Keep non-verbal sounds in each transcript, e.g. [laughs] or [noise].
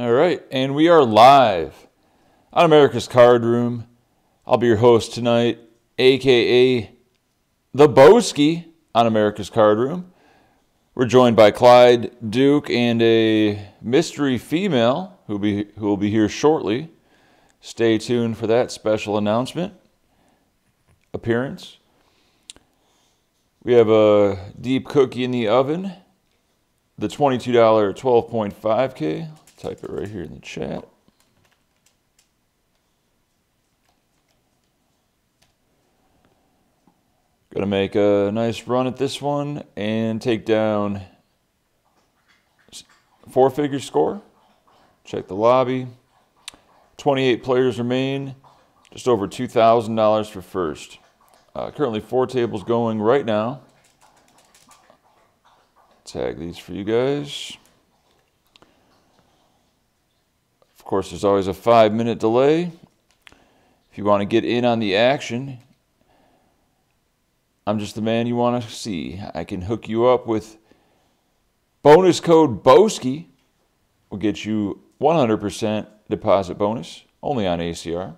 All right, and we are live on America's Card Room. I'll be your host tonight, aka the Boski on America's Card Room. We're joined by Clyde Duke and a mystery female who be who will be here shortly. Stay tuned for that special announcement appearance. We have a deep cookie in the oven, the $22 12.5K. Type it right here in the chat. Gonna make a nice run at this one and take down four figure score. Check the lobby. 28 players remain, just over $2,000 for first. Uh, currently, four tables going right now. Tag these for you guys. Of course, there's always a five minute delay. If you want to get in on the action, I'm just the man you want to see. I can hook you up with bonus code BOSKI. Will get you 100% deposit bonus only on ACR.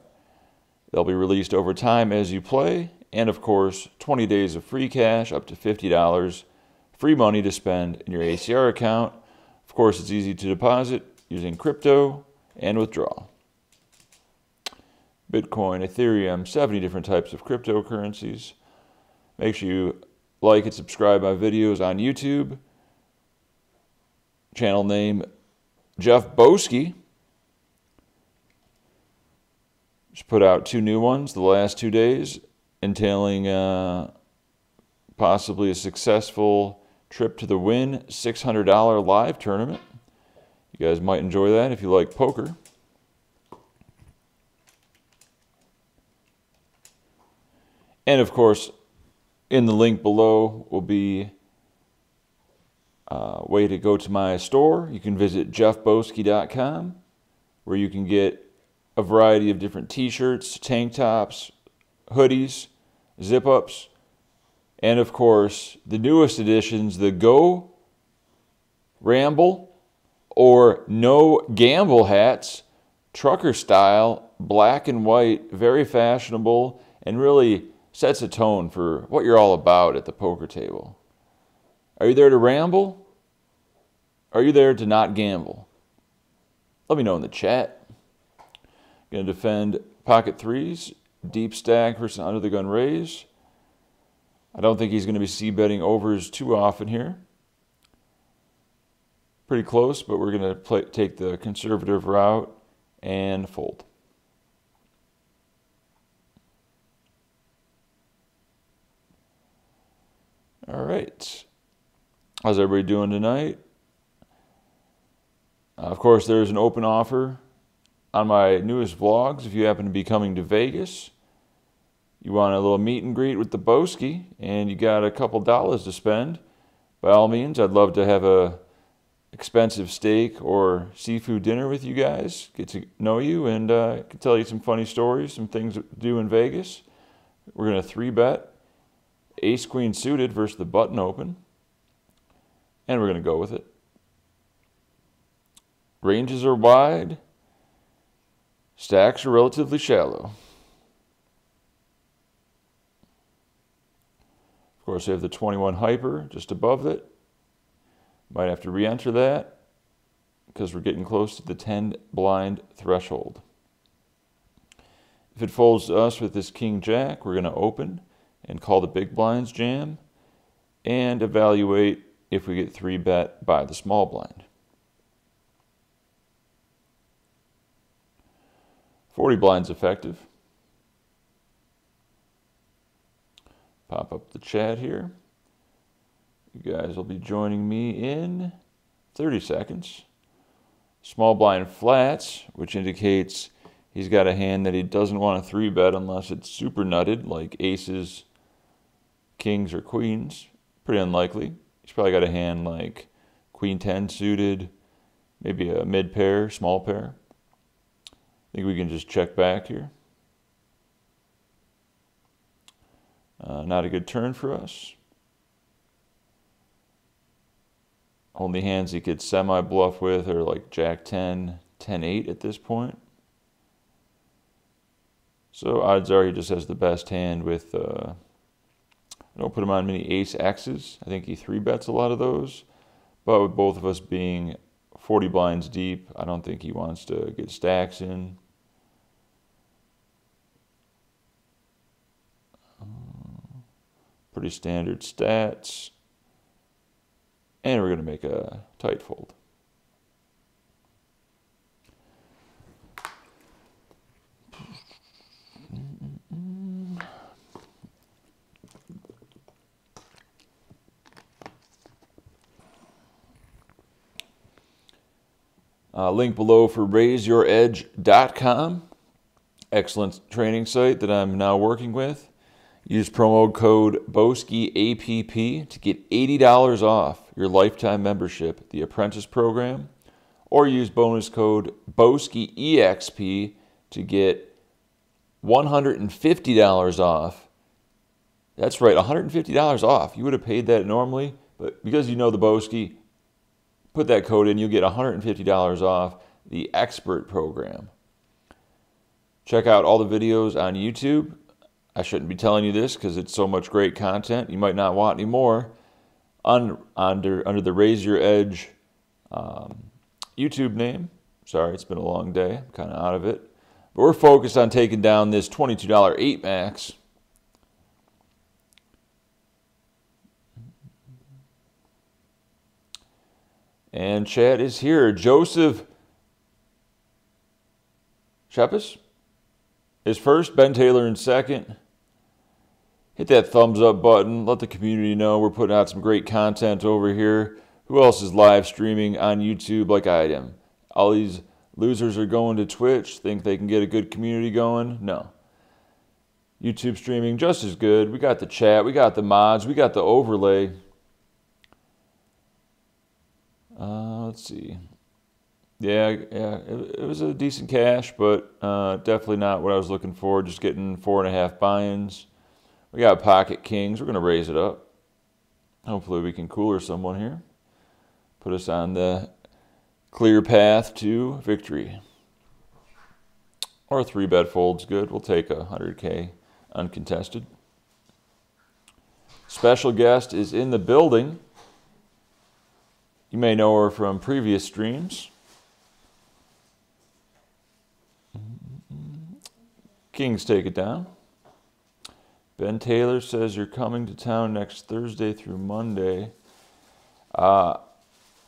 They'll be released over time as you play, and of course, 20 days of free cash up to $50, free money to spend in your ACR account. Of course, it's easy to deposit using crypto and withdraw. Bitcoin, Ethereum, 70 different types of cryptocurrencies. Make sure you like and subscribe my videos on YouTube. Channel name Jeff Boski. Just put out two new ones the last two days, entailing uh, possibly a successful trip to the Wynn $600 live tournament. You guys might enjoy that if you like poker. And of course, in the link below will be a way to go to my store. You can visit jeffboski.com where you can get a variety of different t-shirts, tank tops, hoodies, zip-ups, and of course, the newest editions, the Go Ramble or No Gamble hats, trucker style, black and white, very fashionable, and really sets a tone for what you're all about at the poker table. Are you there to ramble? Are you there to not gamble? Let me know in the chat. Going to defend pocket threes, deep stack versus under the gun raise. I don't think he's going to be c betting overs too often here. Pretty close, but we're going to take the conservative route and fold. All right. How's everybody doing tonight? Uh, of course, there's an open offer on my newest vlogs. If you happen to be coming to Vegas, you want a little meet and greet with the Boski, and you got a couple dollars to spend, by all means, I'd love to have a expensive steak or seafood dinner with you guys, get to know you, and uh, tell you some funny stories, some things to do in Vegas. We're going to three bet ace queen suited versus the button open. And we're going to go with it. Ranges are wide. Stacks are relatively shallow. Of course, we have the 21 hyper just above it. Might have to re-enter that because we're getting close to the 10 blind threshold. If it folds to us with this king jack, we're going to open and call the big blinds jam and evaluate if we get three bet by the small blind. 40 blinds effective. Pop up the chat here. You guys will be joining me in 30 seconds. Small blind flats, which indicates he's got a hand that he doesn't want to three bet unless it's super nutted, like aces, kings or queens. Pretty unlikely. He's probably got a hand like queen 10 suited, maybe a mid pair, small pair. I think we can just check back here. Uh, not a good turn for us. Only hands he could semi bluff with are like Jack 10, 10-8 at this point. So odds are he just has the best hand with, uh, I don't put him on many ace X's. I think he three bets a lot of those. But with both of us being 40 blinds deep, I don't think he wants to get stacks in. pretty standard stats. And we're going to make a tight fold. Uh, link below for raiseYourEdge.com. Excellent training site that I'm now working with. Use promo code BOSKIAPP to get $80 off your lifetime membership, the apprentice program, or use bonus code BOSKIEXP to get $150 off. That's right, $150 off. You would have paid that normally, but because you know the Boski, put that code in, you'll get $150 off the expert program. Check out all the videos on YouTube I shouldn't be telling you this because it's so much great content. You might not want any more. Under under under the Raise Your Edge um, YouTube name. Sorry, it's been a long day. I'm kind of out of it. But we're focused on taking down this $22 8 max. And Chad is here. Joseph Shepis is first, Ben Taylor in second hit that thumbs up button. Let the community know we're putting out some great content over here. Who else is live streaming on YouTube like I am? All these losers are going to Twitch, think they can get a good community going? No. YouTube streaming just as good. We got the chat, we got the mods, we got the overlay. Uh, let's see. Yeah, yeah, it, it, was a decent cash, but uh, definitely not what I was looking for. Just getting four and a half buy-ins. We got pocket kings. We're going to raise it up. Hopefully we can cooler someone here. Put us on the clear path to victory. Or three bet fold's good. We'll take a 100K uncontested. Special guest is in the building. You may know her from previous streams. Kings take it down. Ben Taylor says you're coming to town next Thursday through Monday. Uh,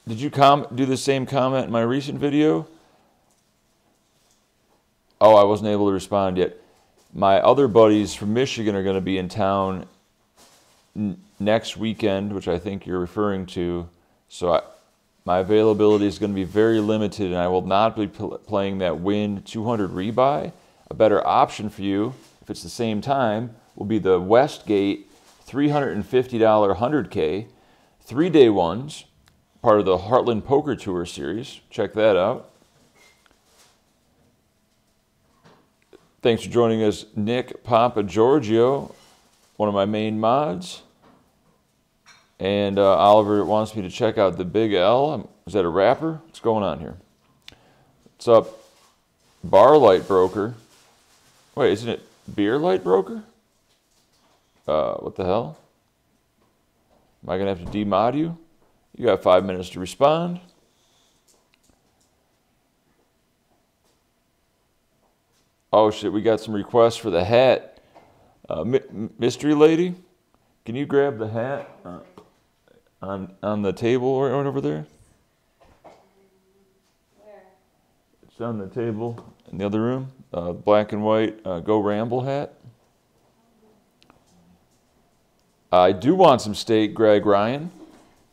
did you com- do the same comment in my recent video? Oh, I wasn't able to respond yet. My other buddies from Michigan are going to be in town n- next weekend, which I think you're referring to. So I, my availability is going to be very limited, and I will not be pl- playing that Wynn 200 rebuy. A better option for you, if it's the same time, will be the Westgate $350 100K, three day ones, part of the Heartland Poker Tour series. Check that out. Thanks for joining us, Nick Papa Giorgio, one of my main mods. And uh, Oliver wants me to check out the Big L. Is that a rapper? What's going on here? What's up, Bar Light Broker? Wait, isn't it Beer Light Broker? Uh, what the hell? Am I going to have to demod you? You got five minutes to respond. Oh shit, we got some requests for the hat. Uh, mystery lady, can you grab the hat uh, on on the table right over there? Where? It's on the table in the other room. Uh, black and white uh, Go Ramble hat. I do want some steak, Greg Ryan.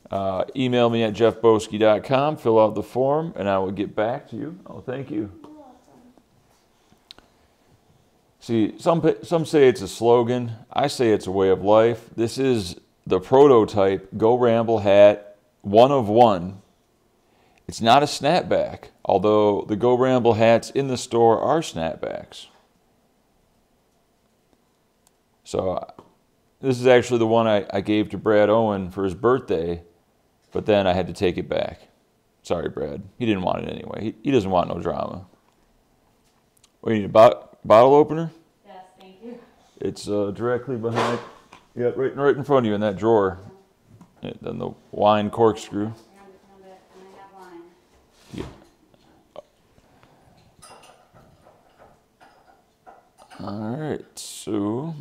Uh, email me at jeffboski.com, fill out the form, and I will get back to you. Oh, thank you. See, some, some say it's a slogan. I say it's a way of life. This is the prototype Go Ramble hat, one of one. It's not a snapback, although the Go Ramble hats in the store are snapbacks. So this is actually the one I, I gave to Brad Owen for his birthday, but then I had to take it back. Sorry, Brad. He didn't want it anyway. He, he doesn't want no drama. We need a bot- bottle opener? Yes, thank you. It's uh, directly behind, yeah, right, right in front of you in that drawer. And then the wine corkscrew. I understand it, and I have wine. Yeah. All right, so.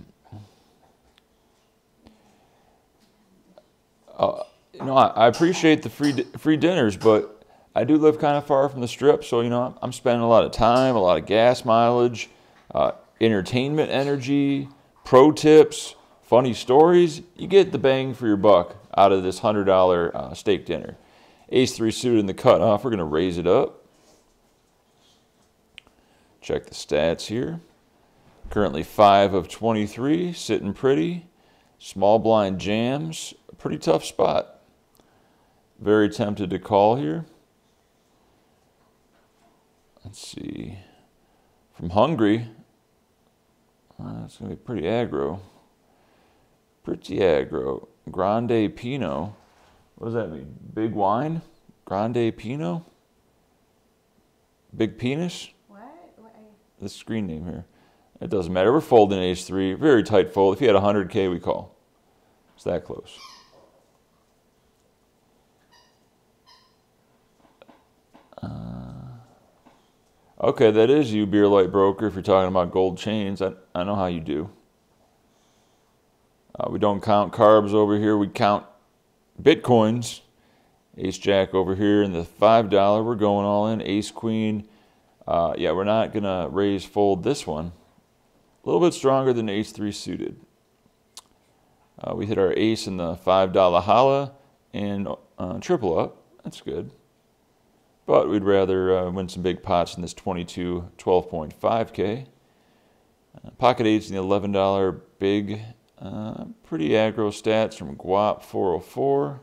Uh, you know, I, I appreciate the free free dinners, but I do live kind of far from the strip, so you know I'm, I'm spending a lot of time, a lot of gas mileage, uh, entertainment energy, pro tips, funny stories. You get the bang for your buck out of this hundred dollar uh, steak dinner. Ace three suited in the cutoff. We're gonna raise it up. Check the stats here. Currently five of 23, sitting pretty. Small blind jams, pretty tough spot. Very tempted to call here. Let's see. From Hungary, uh, it's going to be pretty aggro. Pretty aggro. Grande Pinot. What does that mean? Big wine? Grande Pinot? Big penis? What? What? The screen name here. It doesn't matter. We're folding ace three. Very tight fold. If you had 100K, we call. It's that close. Uh, okay, that is you, Beer Light Broker, if you're talking about gold chains. I, I know how you do. Uh, we don't count carbs over here. We count bitcoins. Ace Jack over here in the $5. We're going all in. Ace Queen. Uh, yeah, we're not to raise fold this one. A little bit stronger than ace three suited. Uh, we hit our ace in the $5 holla and uh, triple up. That's good. But we'd rather uh, win some big pots in this 22 12.5K. Uh, pocket eights in the $11 big. Uh, pretty aggro stats from Guap 404.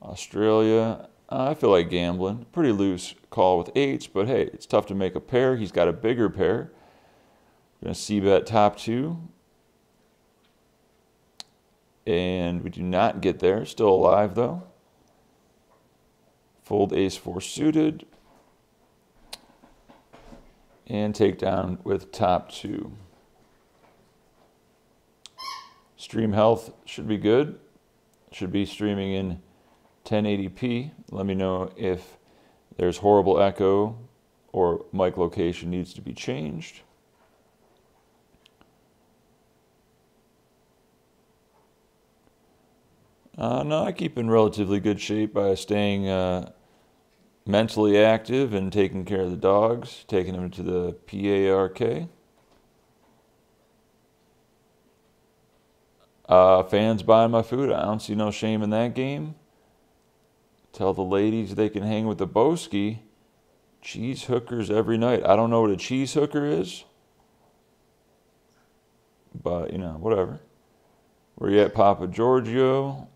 Australia. Uh, I feel like gambling. Pretty loose call with eights, but hey, it's tough to make a pair. He's got a bigger pair. Gonna C bet top two. And we do not get there. Still alive though. Fold ace four suited. And take down with top two. Stream health should be good. Should be streaming in 1080p. Let me know if there's horrible echo or mic location needs to be changed. Uh, no, I keep in relatively good shape by staying uh, mentally active and taking care of the dogs, taking them to the PARK. Uh, fans buying my food. I don't see no shame in that game. Tell the ladies they can hang with the Boski. Cheese hookers every night. I don't know what a cheese hooker is, but you know, whatever. Where you at, Papa Giorgio?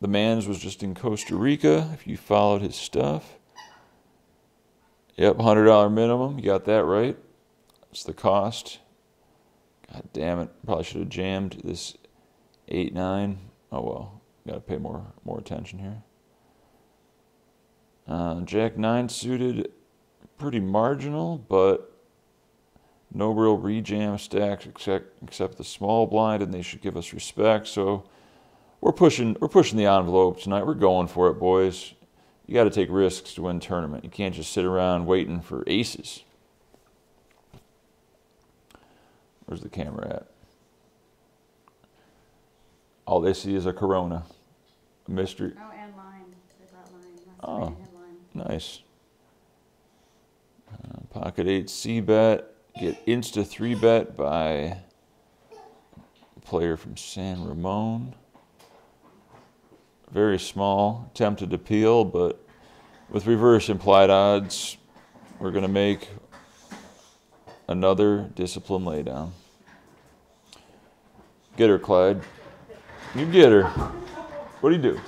The man's was just in Costa Rica. If you followed his stuff, yep, hundred dollar minimum. You got that right. That's the cost. God damn it! Probably should have jammed this eight nine. Oh well, got to pay more more attention here. Uh, Jack nine suited, pretty marginal, but no real rejam stacks except except the small blind, and they should give us respect. So we're pushing we're pushing the envelope tonight. We're going for it, boys. You got to take risks to win tournament. You can't just sit around waiting for aces. Where's the camera at? All they see is a Corona, a mystery. Oh, and lime. They brought lime. Oh. lime. Nice. Uh, pocket eight C bet. Get insta three bet by a player from San Ramon. Very small. Tempted to peel, but with reverse implied odds, we're going to make another discipline laydown. Get her, Clyde. You get her. What do you do?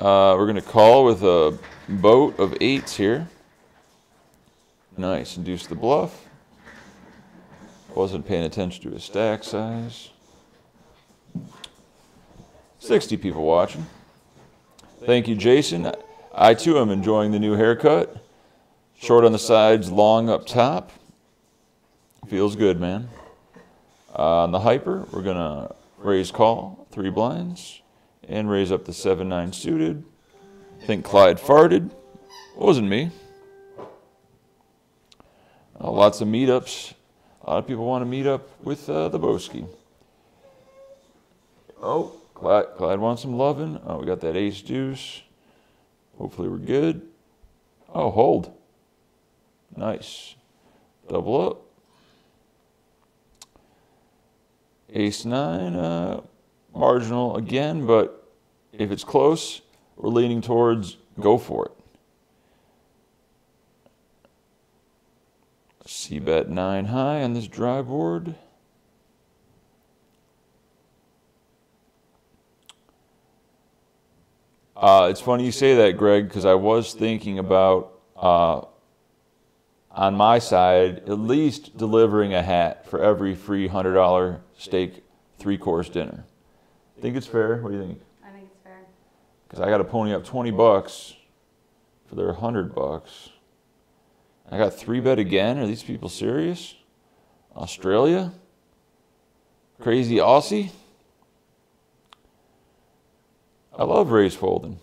Uh, we're going to call with a boat of eights here. Nice. Induce the bluff. Wasn't paying attention to his stack size. 60 people watching. Thank you, Jason. I too am enjoying the new haircut. Short on the sides, long up top. Feels good, man. Uh, on the hyper, we're gonna raise call, three blinds, and raise up the seven nine suited. think Clyde farted. wasn't me. Uh, lots of meetups. A lot of people want to meet up with uh, the Boski. Oh, Clyde, Clyde wants some loving. Oh, we got that ace deuce. Hopefully we're good. Oh, hold. Nice. Double up. Ace nine, uh, marginal again, but if it's close, we're leaning towards go for it. C bet nine high on this dry board. Uh, it's funny you say that, Greg, because I was thinking about uh, on my side at least delivering a hat for every free hundred dollar steak three course dinner. Think it's fair? What do you think? I think it's fair. Because I got to pony up twenty bucks for their hundred bucks. I got three bet again. Are these people serious? Australia? Crazy Aussie? I love race folding.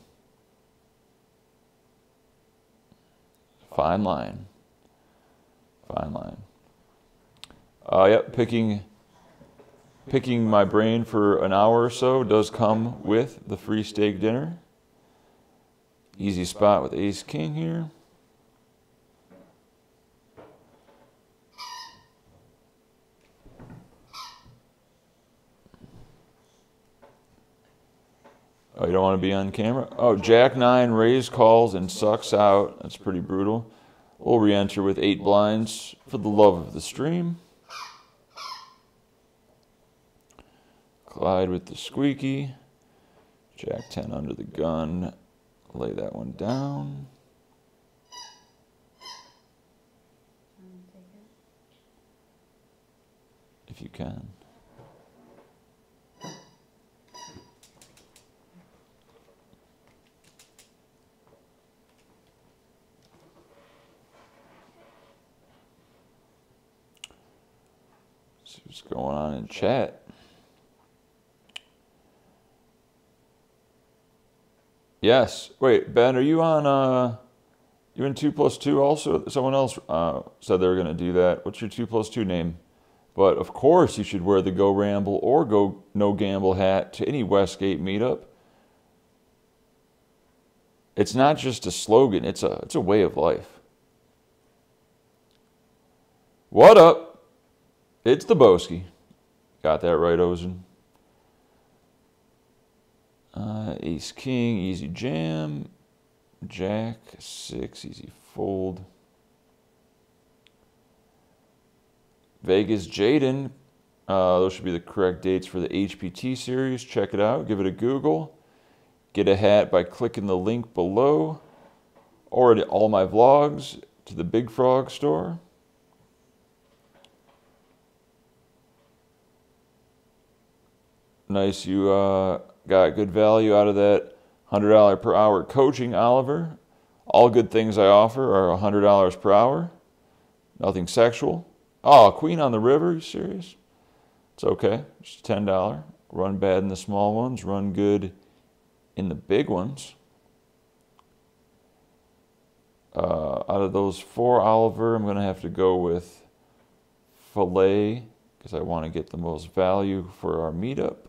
Fine line. Fine line. Uh, yep, picking picking my brain for an hour or so does come with the free steak dinner. Easy spot with ace king here. Oh, you don't want to be on camera? Oh, Jack 9 raise calls and sucks out. That's pretty brutal. We'll re enter with 8 blinds for the love of the stream. Clyde with the squeaky. Jack 10 under the gun. Lay that one down. If you can. See what's going on in chat. Yes. Wait, Ben, are you on uh you in two plus two also? Someone else uh, said they were gonna do that. What's your two plus two name? But of course you should wear the Go Ramble or Go No Gamble hat to any Westgate meetup. It's not just a slogan, it's a it's a way of life. What up? It's the Boski. Got that right, Ozen. Uh, ace King, easy jam. Jack, six, easy fold. Vegas Jaden. Uh, those should be the correct dates for the HPT series. Check it out. Give it a Google. Get a hat by clicking the link below or to all my vlogs to the Big Frog store. Nice. You uh, got good value out of that $100 per hour coaching, Oliver. All good things I offer are $100 per hour. Nothing sexual. Oh, Queen on the River? You serious? It's okay. It's $10. Run bad in the small ones, run good in the big ones. Uh, out of those four, Oliver, I'm going to have to go with Filet because I want to get the most value for our meetup.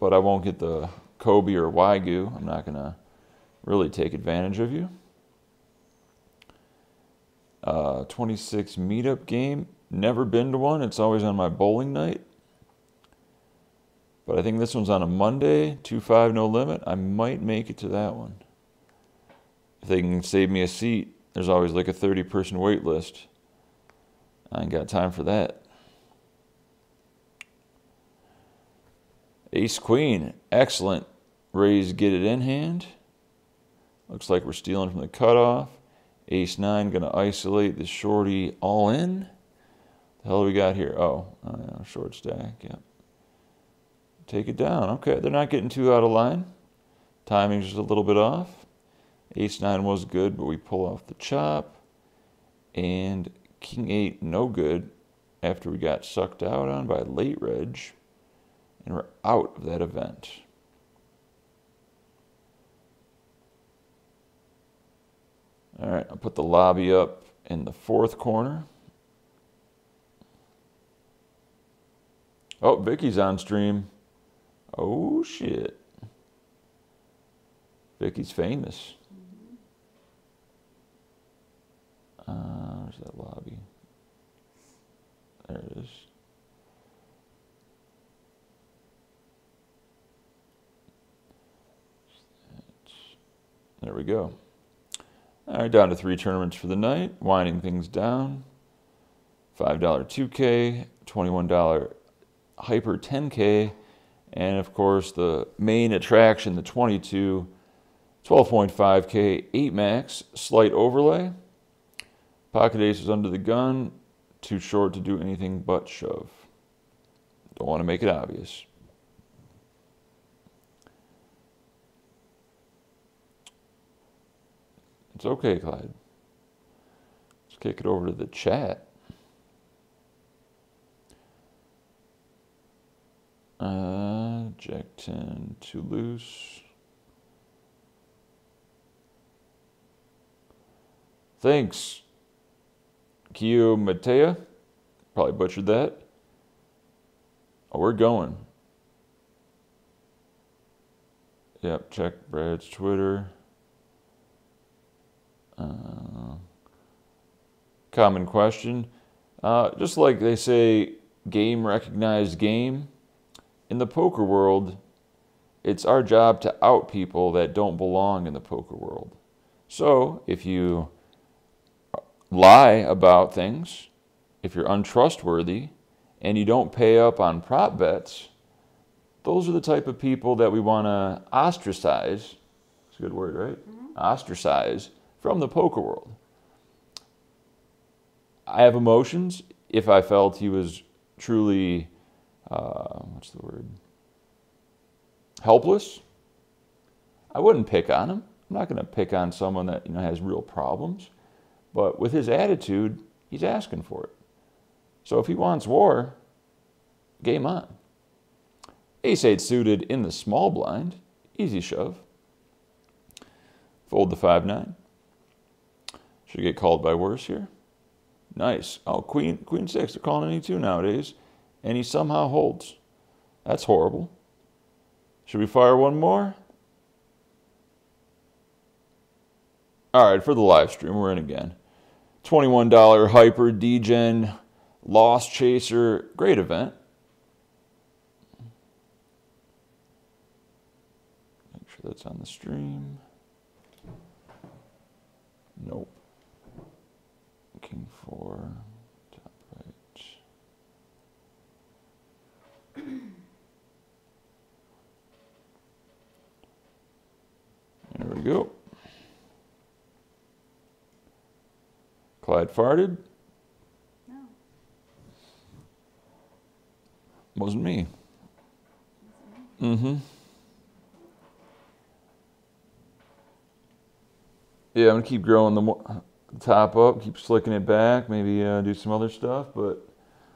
But I won't get the Kobe or Wagyu. I'm not going to really take advantage of you. Uh, 26 meetup game. Never been to one. It's always on my bowling night. But I think this one's on a Monday, 2 5 no limit. I might make it to that one. If they can save me a seat, there's always like a 30 person wait list. I ain't got time for that. Ace Queen, excellent. Raise, get it in hand. Looks like we're stealing from the cutoff. Ace 9 going to isolate the shorty all in. The hell do we got here? Oh, oh short stack, yep. Take it down. Okay, they're not getting too out of line. Timing's just a little bit off. Ace 9 was good, but we pull off the chop. And King 8, no good after we got sucked out on by late reg. And we're out of that event. All right, I'll put the lobby up in the fourth corner. Oh, Vicky's on stream. Oh, shit. Vicky's famous. Uh, where's that lobby? There it is. There we go. All right, down to three tournaments for the night, winding things down. $5 2K, $21 Hyper 10K, and of course the main attraction, the 22 12.5K 8 max slight overlay. Pocket ace is under the gun, too short to do anything but shove. Don't want to make it obvious. It's okay, Clyde. Let's kick it over to the chat. Uh, Jack 10 too loose. Thanks, Kyo Matea. Probably butchered that. Oh, we're going. Yep, check Brad's Twitter. Uh, common question. Uh, just like they say, game recognized game. In the poker world, it's our job to out people that don't belong in the poker world. So if you lie about things, if you're untrustworthy, and you don't pay up on prop bets, those are the type of people that we want to ostracize. It's a good word, right? Mm-hmm. Ostracize from the poker world. I have emotions if I felt he was truly, uh, what's the word? Helpless. I wouldn't pick on him. I'm not going to pick on someone that you know has real problems. But with his attitude, he's asking for it. So if he wants war, game on. Ace 8 suited in the small blind, easy shove. Fold the 5 9. Should get called by worse here. Nice. Oh, queen, queen six. They're calling any two nowadays, and he somehow holds. That's horrible. Should we fire one more? All right, for the live stream, we're in again. $21 Hyper Degen Lost Chaser. Great event. Make sure that's on the stream. Nope looking for top right. [clears throat] There we go. Clyde farted? No. Wasn't me. Mm-hmm. Yeah, I'm gonna keep growing the more top up, keep slicking it back, maybe uh, do some other stuff, but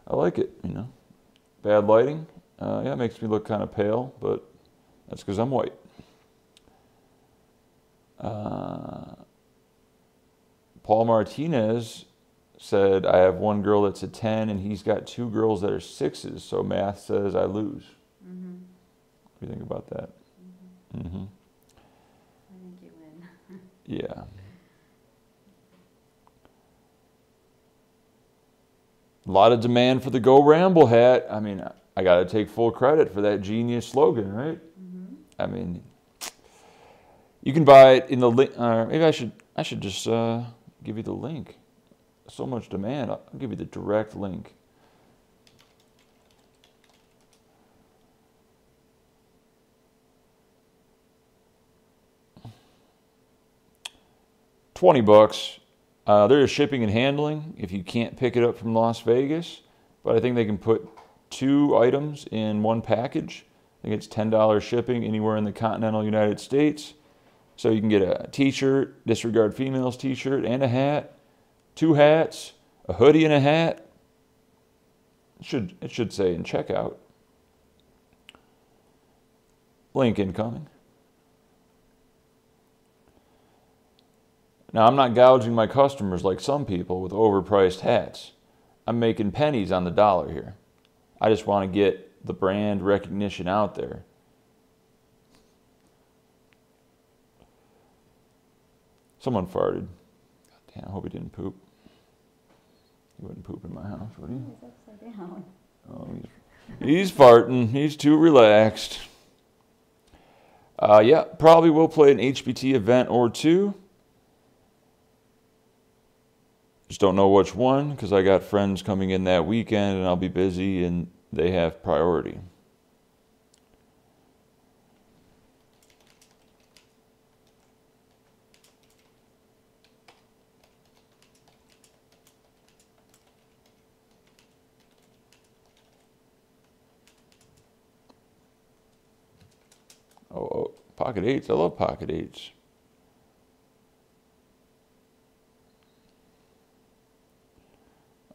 I like it, you know. Bad lighting, uh, yeah, it makes me look kind of pale, but that's because I'm white. Uh, Paul Martinez said, I have one girl that's a 10 and he's got two girls that are sixes, so math says I lose. Mm-hmm. What do you think about that? Mm-hmm. mm-hmm. I think you win. [laughs] yeah. A lot of demand for the Go Ramble hat. I mean, I got to take full credit for that genius slogan, right? Mm-hmm. I mean, you can buy it in the link. Uh, maybe I should I should just uh, give you the link. So much demand. I'll give you the direct link. Twenty bucks uh, there is shipping and handling if you can't pick it up from Las Vegas, but I think they can put two items in one package I think it's $10 shipping anywhere in the continental United States. So you can get a t shirt, Disregard Females t shirt, and a hat, two hats, a hoodie, and a hat. It should, it should say in checkout. Link incoming. Now, I'm not gouging my customers like some people with overpriced hats. I'm making pennies on the dollar here. I just want to get the brand recognition out there. Someone farted. God damn, I hope he didn't poop. He wouldn't poop in my house, would he? It's upside down. Oh, he's, he's farting. He's too relaxed. Uh, yeah, probably will play an HPT event or two. Just don't know which one because I got friends coming in that weekend and I'll be busy and they have priority. Oh, oh, pocket eights. I love pocket eights.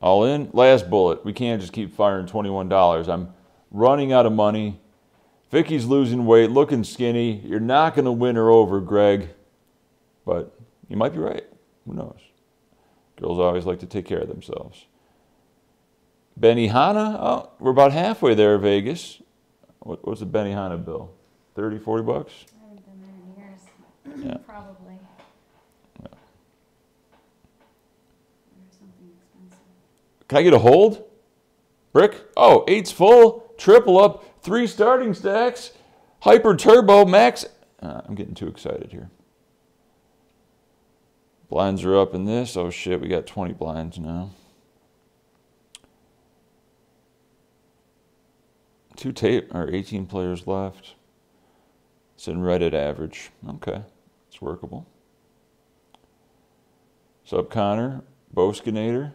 All in. Last bullet. We can't just keep firing $21. I'm running out of money. Vicky's losing weight, looking skinny. You're not going to win her over, Greg. But you might be right. Who knows? Girls always like to take care of themselves. Benny Benihana. Oh, we're about halfway there, Vegas. What, what's the Benny Benihana bill? 30, 40 bucks? I haven't been there in years. Yeah. [laughs] Probably. There's something expensive. Can I get a hold? Brick? Oh, eight's full, triple up, three starting stacks, hyper turbo, max. Uh, I'm getting too excited here. Blinds are up in this. Oh shit, we got 20 blinds now. Two tape or 18 players left. It's in Reddit average. Okay, it's workable. Sub Connor, Boskinator.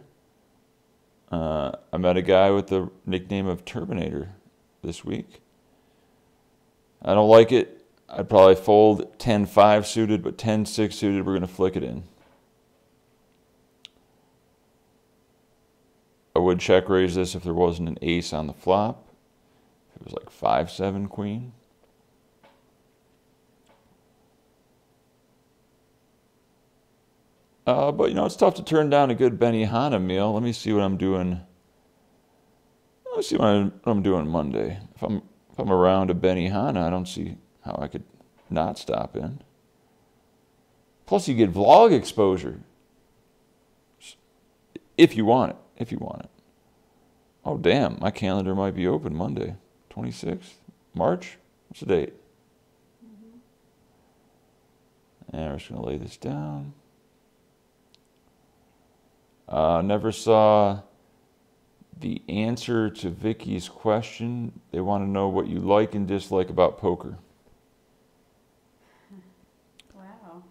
Uh, I met a guy with the nickname of Terminator this week. I don't like it. I'd probably fold 10 5 suited, but 10 6 suited, we're going to flick it in. I would check raise this if there wasn't an ace on the flop. If it was like 5 7 queen. Uh, but you know, it's tough to turn down a good Benihana meal. Let me see what I'm doing. Let me see what I'm, what I'm doing Monday. If I'm if I'm around a Benihana, I don't see how I could not stop in. Plus, you get vlog exposure if you want it. If you want it. Oh damn, my calendar might be open Monday, 26th March. What's the date? And we're just gonna lay this down. Uh, never saw the answer to Vicky's question. They want to know what you like and dislike about poker. Wow.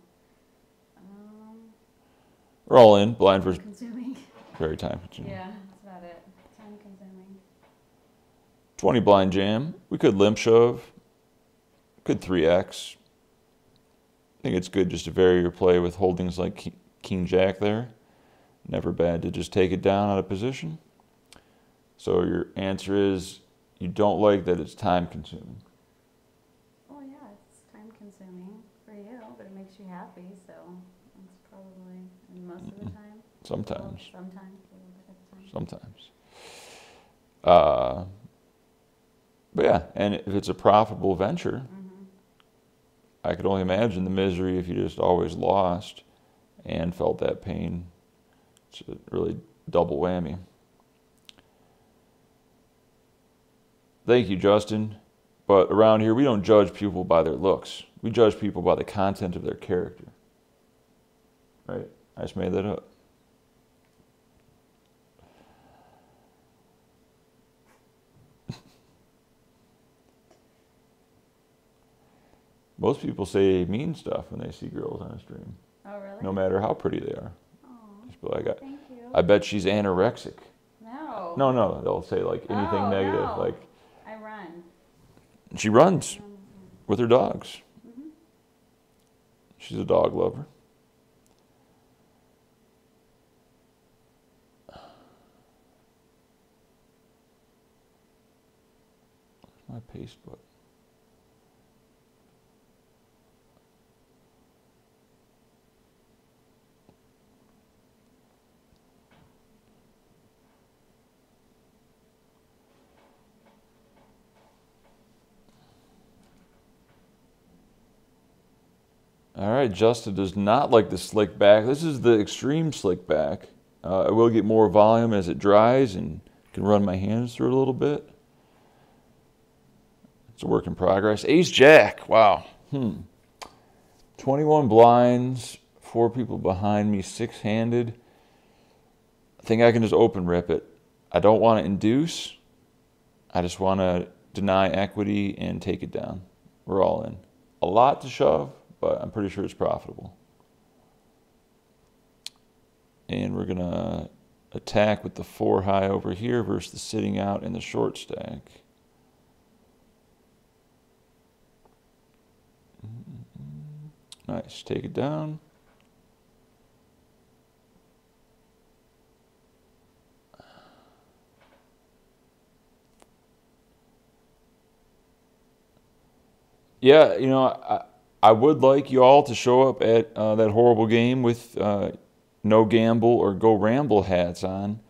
Um, We're all in. Blind versus consuming. very time consuming. Yeah, that's about it. Time consuming. 20 blind jam. We could limp shove. Could 3x. I think it's good just to vary your play with holdings like King Jack there. Never bad to just take it down out of position. So your answer is you don't like that it's time consuming. Well, yeah, it's time consuming for you, but it makes you happy, so it's probably, most of the time. well, Sometimes. Sometimes, a little bit of the time. Sometimes. Uh, but yeah, and if it's a profitable venture, Mhm. I could only imagine the misery if you just always lost and felt that pain. It's a really double whammy. Thank you, Justin. But around here, we don't judge people by their looks. We judge people by the content of their character. Right? I just made that up. [laughs] Most people say mean stuff when they see girls on a stream, Oh, really? no matter how pretty they are. Aw, Just be like, I, thank you. I bet she's anorexic. No. No, no, they'll say like anything Oh, negative, no. like I run. She runs with her dogs. Mm-hmm. She's a dog lover. Where's my paste button? All right, Justin does not like the slick back. This is the extreme slick back. Uh, I will get more volume as it dries and can run my hands through it a little bit. It's a work in progress. Ace Jack, wow. Hmm. 21 blinds, four people behind me, six handed. I think I can just open rip it. I don't want to induce. I just want to deny equity and take it down. We're all in. A lot to shove but I'm pretty sure it's profitable. And we're going to attack with the four high over here versus the sitting out in the short stack. Mm-hmm. Nice. Take it down. Yeah, you know, I, I would like you all to show up at uh, that horrible game with uh, no gamble or go ramble hats on.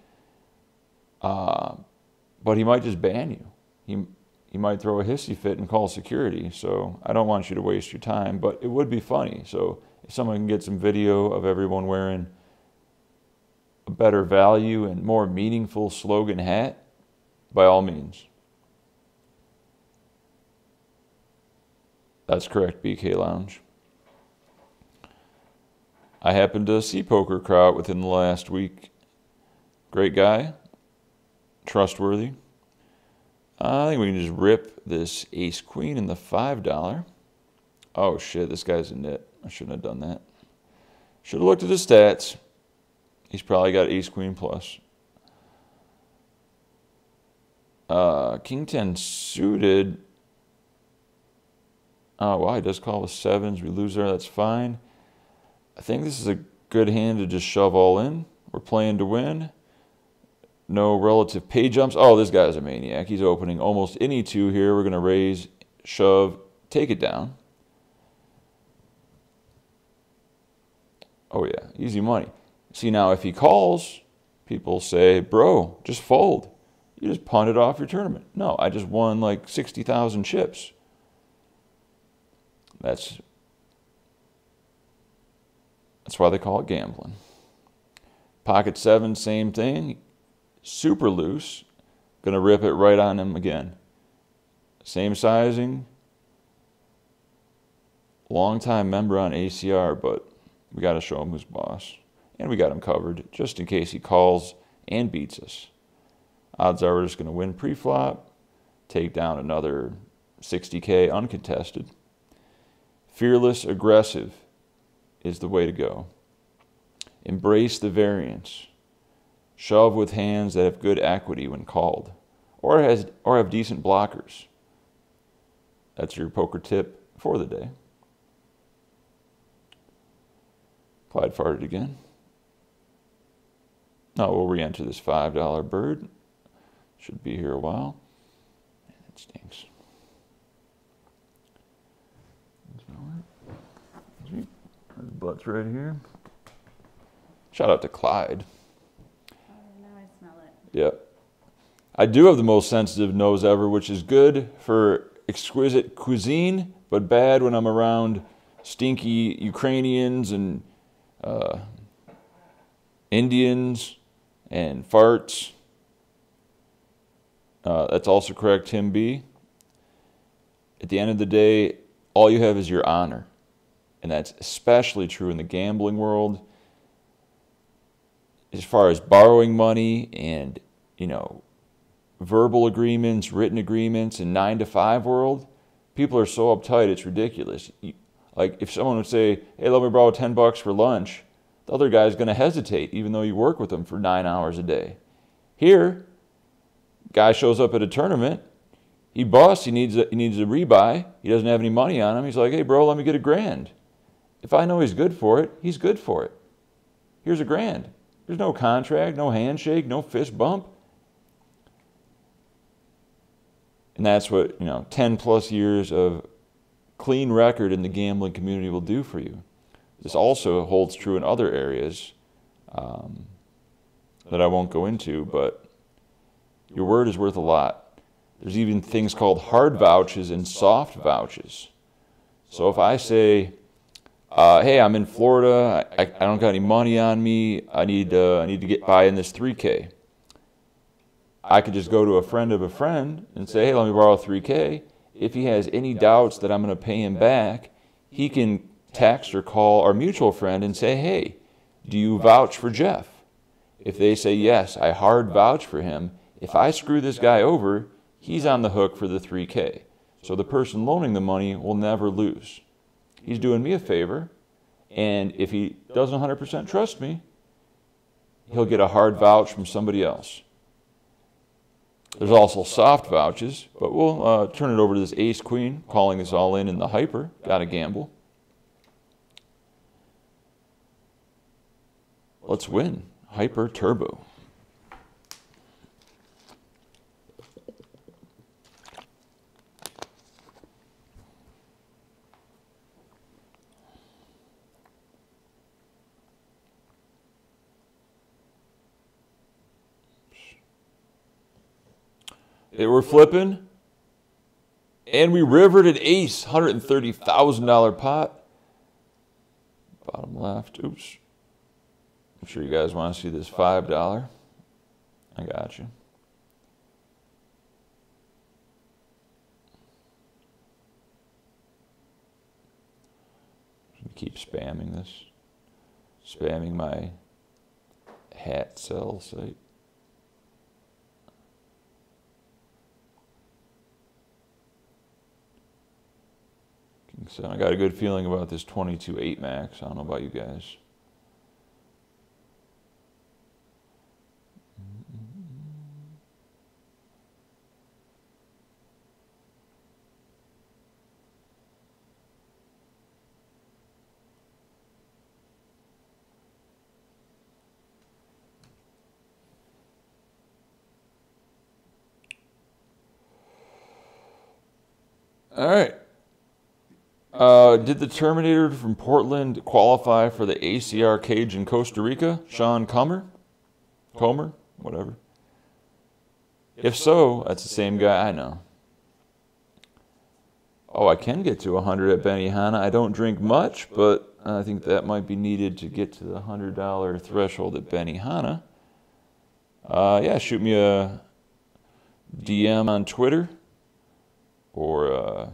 Uh, but he might just ban you. He, he might throw a hissy fit and call security. So I don't want you to waste your time, but it would be funny. So if someone can get some video of everyone wearing a better value and more meaningful slogan hat, by all means. That's correct, BK Lounge. I happened to see Poker Kraut within the last week. Great guy, trustworthy. I think we can just rip this ace queen in the $5. Oh shit, this guy's a nit. I shouldn't have done that. Should have looked at his stats. He's probably got ace queen plus. Uh, king 10 suited Oh, wow, he does call with sevens. We lose there. That's fine. I think this is a good hand to just shove all in. We're playing to win. No relative pay jumps. Oh, this guy's a maniac. He's opening almost any two here. We're going to raise, shove, take it down. Oh, yeah, easy money. See, now if he calls, people say, bro, just fold. You just punted off your tournament. No, I just won like 60,000 chips. That's that's why they call it gambling. Pocket seven, same thing. Super loose. Gonna rip it right on him again. Same sizing. Long time member on ACR, but we got to show him who's boss. And we got him covered just in case he calls and beats us. Odds are we're just to win pre flop, take down another 60K uncontested. Fearless, aggressive is the way to go. Embrace the variance. Shove with hands that have good equity when called, or, has, or have decent blockers. That's your poker tip for the day. Clyde farted again. Now we'll re enter this $5 bird. Should be here a while. And it stinks. Butts right here. Shout out to Clyde. Oh, now I smell it. Yep. I do have the most sensitive nose ever, which is good for exquisite cuisine, but bad when I'm around stinky Ukrainians and uh, Indians and farts. Uh, that's also correct, Tim B. At the end of the day, all you have is your honor and that's especially true in the gambling world. As far as borrowing money and, you know, verbal agreements, written agreements, and nine to five world, people are so uptight, it's ridiculous. like, if someone would say, hey, let me borrow 10 bucks for lunch, the other guy's going to hesitate, even though you work with them for nine hours a day. Here, guy shows up at a tournament, He busts. He needs a, he needs a rebuy. He doesn't have any money on him. He's like, hey, bro, let me get a grand. If I know he's good for it, he's good for it. Here's a grand. There's no contract, no handshake, no fist bump. And that's what, you know, 10 plus years of clean record in the gambling community will do for you. This also holds true in other areas um, that I won't go into, but your word is worth a lot. There's even things called hard vouches and soft vouches. So if I say, uh, "Hey, I'm in Florida. I, I, don't got any money on me. I need uh, I need to get by in this 3K. I could just go to a friend of a friend and say, "Hey, let me borrow 3K." If he has any doubts that I'm going to pay him back, he can text or call our mutual friend and say, "Hey, do you vouch for Jeff?" If they say yes, I hard vouch for him. If I screw this guy over, he's on the hook for the 3K. So the person loaning the money will never lose. He's doing me a favor, and if he doesn't 100% trust me, he'll get a hard vouch from somebody else. There's also soft vouches, but we'll uh, turn it over to this ace queen, calling this all in in the hyper. Got to gamble. Let's win. Hyper Turbo. Were flipping, and we rivered an ace, $130,000 pot. Bottom left. Oops. I'm sure you guys want to see this $5. I got you. Keep spamming this. Spamming my hat cell site. So I got a good feeling about this 22 8 max. I don't know about you guys. All right. Uh, did the Terminator from Portland qualify for the ACR cage in Costa Rica? Sean Comer? Comer? Whatever. If so, that's the same guy I know. Oh, I can get to 100 at Benihana. I don't drink much, but I think that might be needed to get to the $100 threshold at Benihana. Uh, yeah, shoot me a DM on Twitter or uh,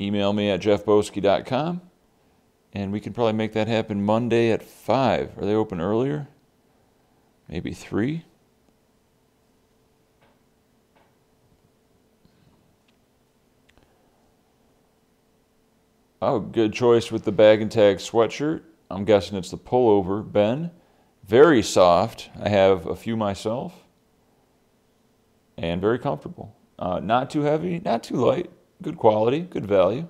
email me at jeffboski.com and we can probably make that happen Monday at 5. Are they open earlier? Maybe 3? Oh, good choice with the bag and tag sweatshirt. I'm guessing it's the pullover, Ben. Very soft. I have a few myself. And very comfortable. Uh, not too heavy, not too light. Good quality, good value.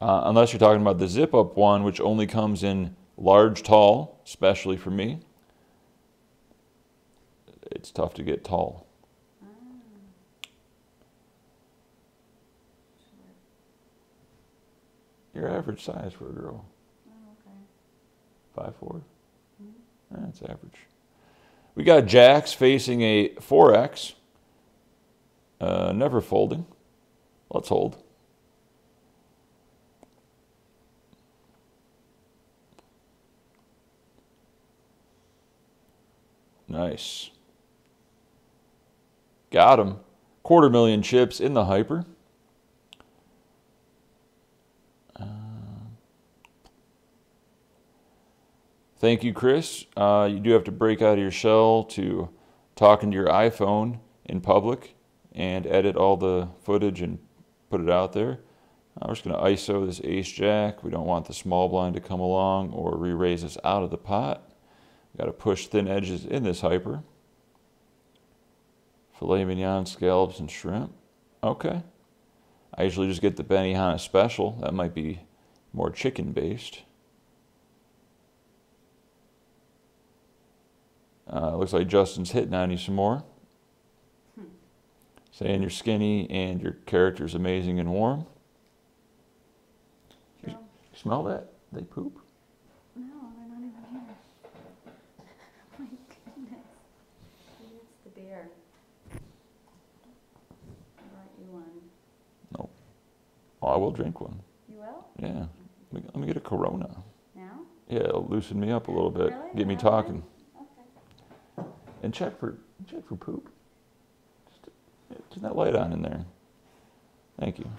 Uh, unless you're talking about the zip up one, which only comes in large, tall, especially for me. It's tough to get tall. Your average size for a girl. Oh, okay. Five four. That's average. We got jacks facing a 4X. Uh, never folding. Let's hold. Nice. Got him. Quarter million chips in the hyper. Uh, thank you, Chris. Uh, you do have to break out of your shell to talk into your iPhone in public and edit all the footage and put it out there. I'm just going to ISO this ace jack. We don't want the small blind to come along or re-raise us out of the pot. Got to push thin edges in this hyper. Filet mignon, scallops, and shrimp. Okay. I usually just get the Benihana special. That might be more chicken based. Uh, looks like Justin's hitting on you some more. Saying you're skinny and your character's amazing and warm. True. Smell that? They poop? No, they're not even here. [laughs] My goodness. Maybe it's the beer. I brought you one. Oh, I will drink one. You will? Yeah. Let me, let me get a Corona. Now? Yeah, it'll loosen me up a little bit. Really? Get me talking. Okay. And check for check for poop. Just yeah, turn that light on in there. Thank you.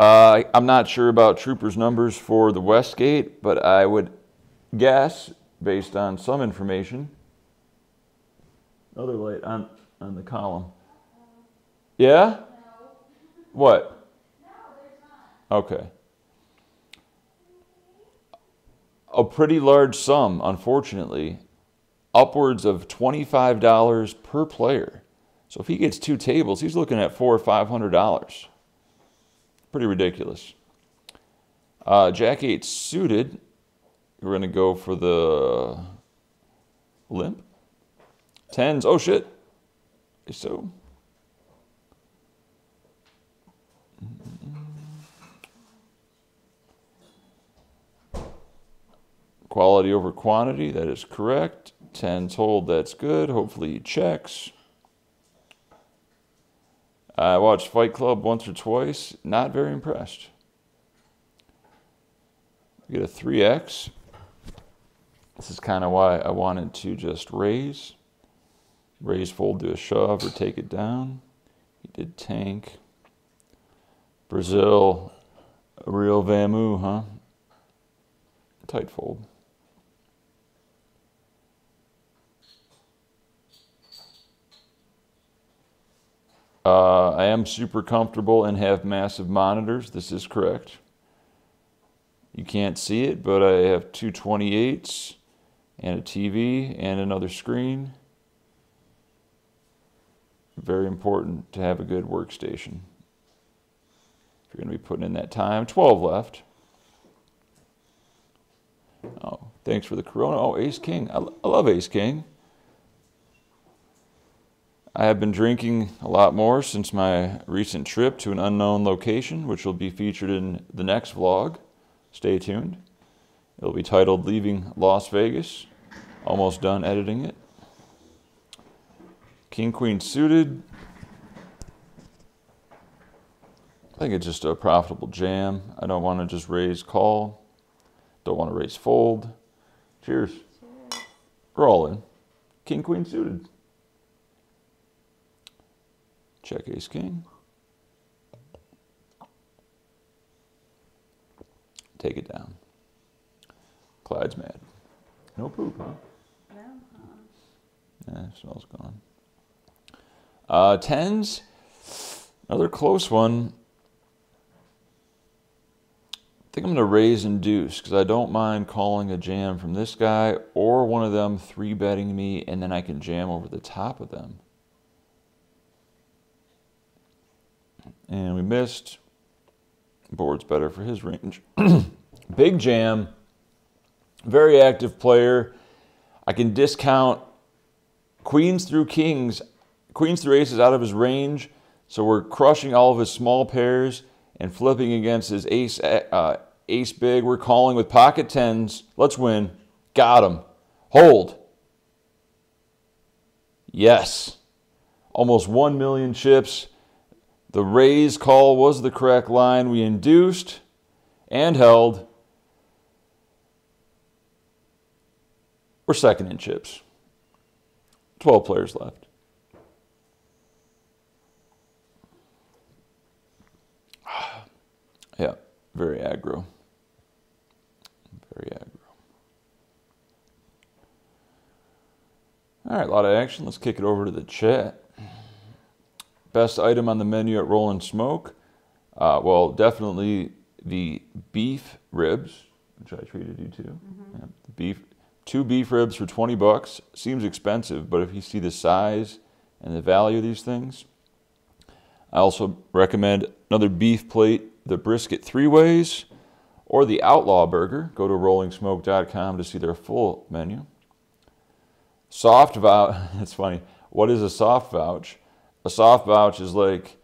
Uh, I'm not sure about troopers' numbers for the Westgate, but I would guess, based on some information, another light on on the column. Yeah. What? Okay. A pretty large sum, unfortunately, upwards of $25 per player. So if he gets two tables, he's looking at four or five hundred dollars. Pretty ridiculous. Uh, Jack eight suited. We're gonna go for the limp. Tens. Oh shit. So Quality over quantity, that is correct. Tens hold, that's good. Hopefully he checks. I watched Fight Club once or twice. Not very impressed. Get a 3x. This is kind of why I wanted to just raise. Raise, fold to a shove, or take it down. He did tank. Brazil, a real Vamu, huh? Tight fold. Uh, I am super comfortable and have massive monitors. This is correct. You can't see it, but I have two 28s and a TV and another screen. Very important to have a good workstation. If you're going to be putting in that time, 12 left. Oh, thanks for the Corona. Oh, Ace King. I, I love Ace King. I have been drinking a lot more since my recent trip to an unknown location, which will be featured in the next vlog. Stay tuned. It'll be titled Leaving Las Vegas. Almost done editing it. King Queen suited. I think it's just a profitable jam. I don't want to just raise call. Don't want to raise fold. Cheers. Cheers. We're all in. King Queen suited. Check ace king. Take it down. Clyde's mad. No poop, huh? No? Uh-uh. Yeah, smells gone. Uh, tens. Another close one. I think I'm going to raise and deuce because I don't mind calling a jam from this guy or one of them three betting me, and then I can jam over the top of them. And we missed. Board's better for his range. [clears throat] Big jam. Very active player. I can discount queens through kings, queens through aces out of his range. So we're crushing all of his small pairs and flipping against his ace, uh, ace big. We're calling with pocket tens. Let's win. Got him. Hold. Yes. Almost 1 million chips. The raise call was the correct line. We induced and held. We're second in chips. 12 players left. [sighs] Yeah, very aggro. Very aggro. All right, a lot of action. Let's kick it over to the chat. Best item on the menu at Rollin Smoke? Uh, well, definitely the beef ribs, which I treated you to. Yeah, the beef, two beef ribs for 20 bucks seems expensive, but if you see the size and the value of these things, I also recommend another beef plate, the brisket three ways, or the outlaw burger. Go to rollingsmoke.com to see their full menu. Soft vouch, [laughs] it's funny. What is a soft vouch? A soft vouch is like,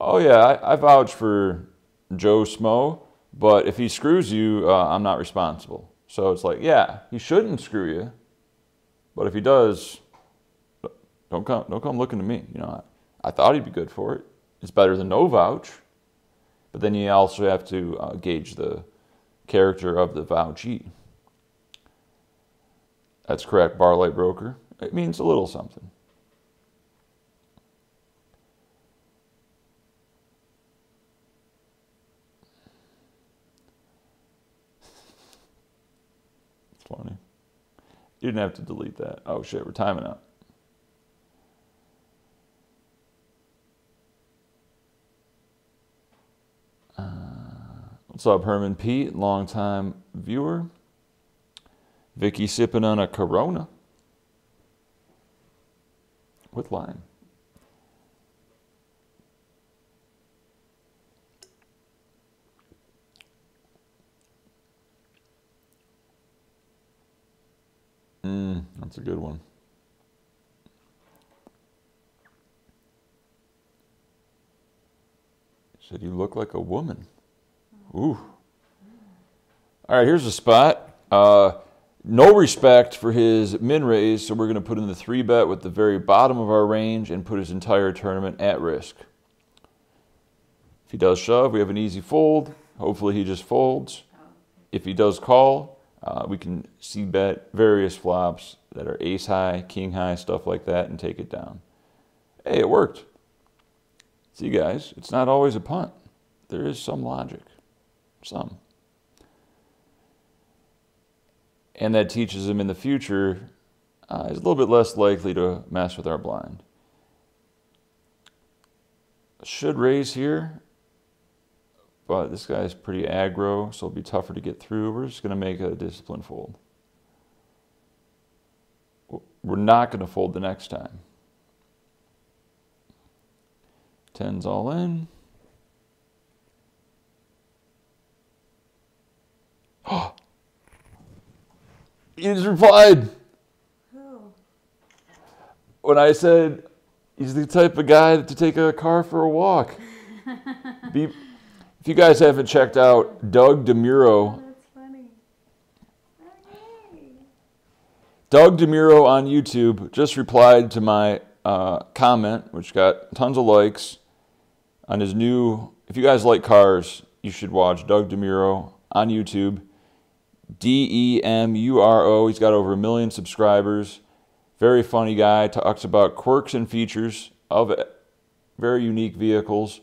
oh yeah, I, I vouch for Joe Smo, but if he screws you, uh, I'm not responsible. So it's like, yeah, he shouldn't screw you, but if he does, don't come, don't come looking to me. You know, I, I thought he'd be good for it. It's better than no vouch, but then you also have to uh, gauge the character of the vouchee. That's correct, Barlight Broker. It means a little something. funny. You didn't have to delete that. Oh shit, we're timing out. Uh, what's up, Herman Pete, longtime viewer? Vicky sipping on a Corona with lime. Mm, that's a good one. Said you look like a woman. Ooh. All right, here's a spot. Uh, no respect for his min raise, so we're going to put in the three bet with the very bottom of our range and put his entire tournament at risk. If he does shove, we have an easy fold. Hopefully, he just folds. If he does call, uh, we can see bet various flops that are ace high, king high, stuff like that, and take it down. Hey, it worked. See, guys, it's not always a punt. There is some logic. Some. And that teaches him in the future uh, is a little bit less likely to mess with our blind. Should raise here, but this guy's pretty aggro, so it'll be tougher to get through. We're just going to make a discipline fold. We're not going to fold the next time. Tens all in. Oh! [gasps] He just replied. Who? When I said he's the type of guy to take a car for a walk. [laughs] Be you guys haven't checked out Doug DeMuro, Oh, that's funny. Okay. Doug DeMuro on YouTube just replied to my uh, comment, which got tons of likes on his new. If you guys like cars, you should watch Doug DeMuro on YouTube. D E M U R O. He's got over a million subscribers. Very funny guy. Talks about quirks and features of very unique vehicles.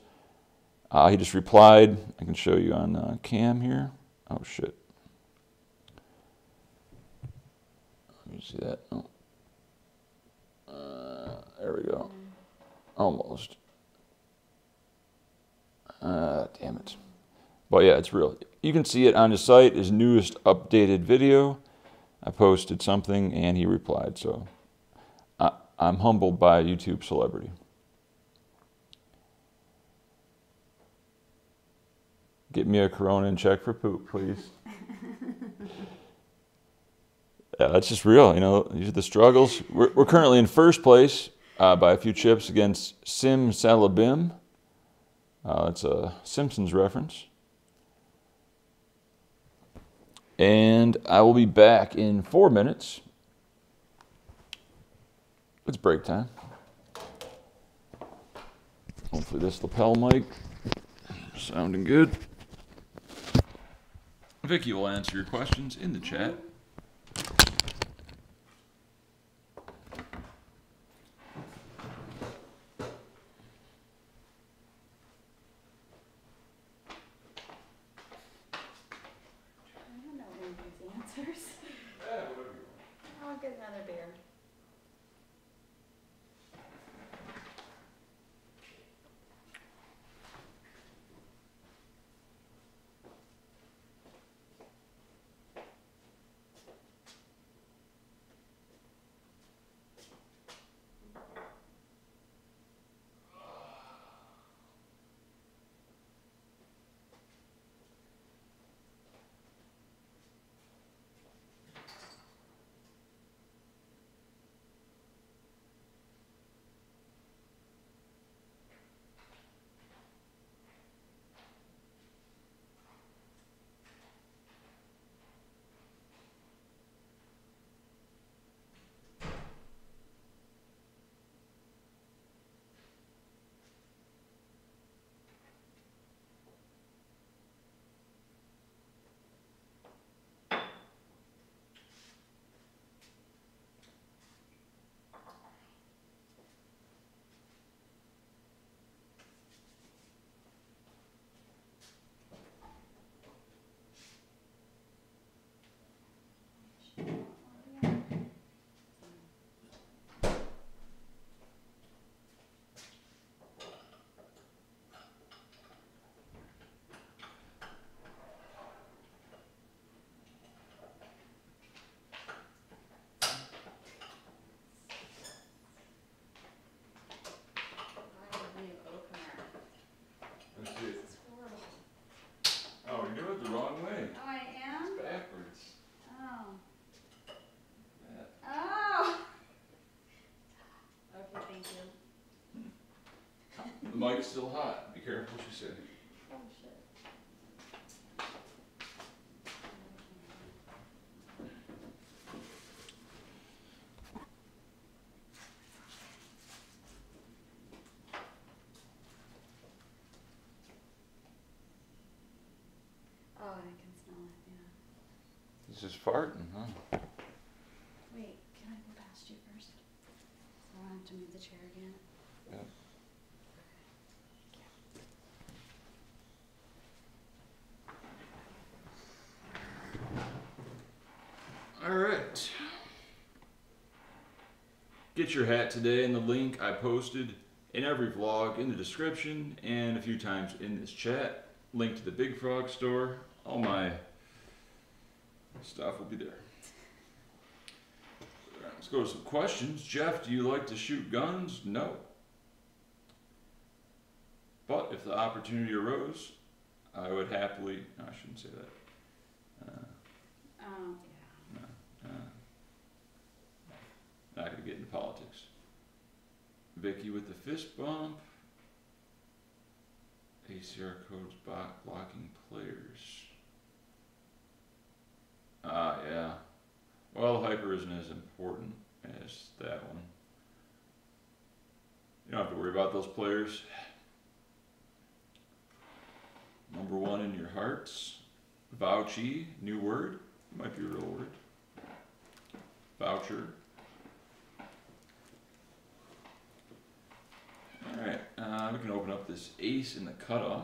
Uh, he just replied. I can show you on uh, cam here. Oh shit. Let me see that. Oh. Uh, there we go. Almost. Uh, damn it. But yeah, it's real. You can see it on his site, his newest updated video. I posted something and he replied. So I, I'm humbled by a YouTube celebrity. Get me a Corona and check for poop, please. [laughs] yeah, that's just real. You know, these are the struggles. We're, we're currently in first place uh, by a few chips against Sim Salabim. Uh, it's a Simpsons reference. And I will be back in four minutes. It's break time. Hopefully, this lapel mic sounding good. Vicky will answer your questions in the chat. Mic's still hot. Be careful what you say. Oh, shit. Oh, I can smell it, yeah. He's just farting, huh? Wait, can I go past you first? I don't have to move the chair again. Yeah. All right. Get your hat today in the link I posted in every vlog in the description and a few times in this chat. Link to the Big Frog store. All my stuff will be there. Let's go to some questions. Jeff, do you like to shoot guns? No. But if the opportunity arose, I would happily. No, I shouldn't say that. Uh, Oh, yeah. uh, not gonna get into politics. Vicky with the fist bump. ACR codes block blocking players. Ah, yeah. Well, hyper isn't as important as that one. You don't have to worry about those players. Number one in your hearts. Vouchy, new word. Might be a real word. Voucher. Alright, uh, we can open up this ace in the cutoff.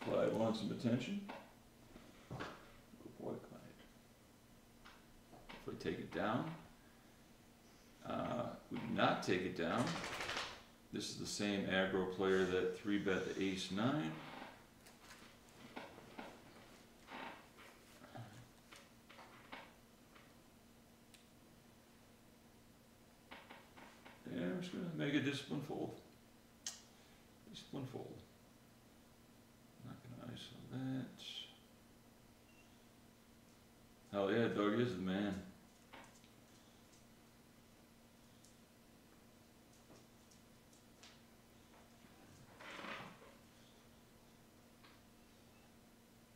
Clyde wants some attention. Oh boy, Clyde. Hopefully take it down. Uh, we do not take it down. This is the same aggro player that 3-bet the ace-9. Make a discipline fold. Discipline fold. Not gonna ISO that. Hell oh, yeah, Doug is the man.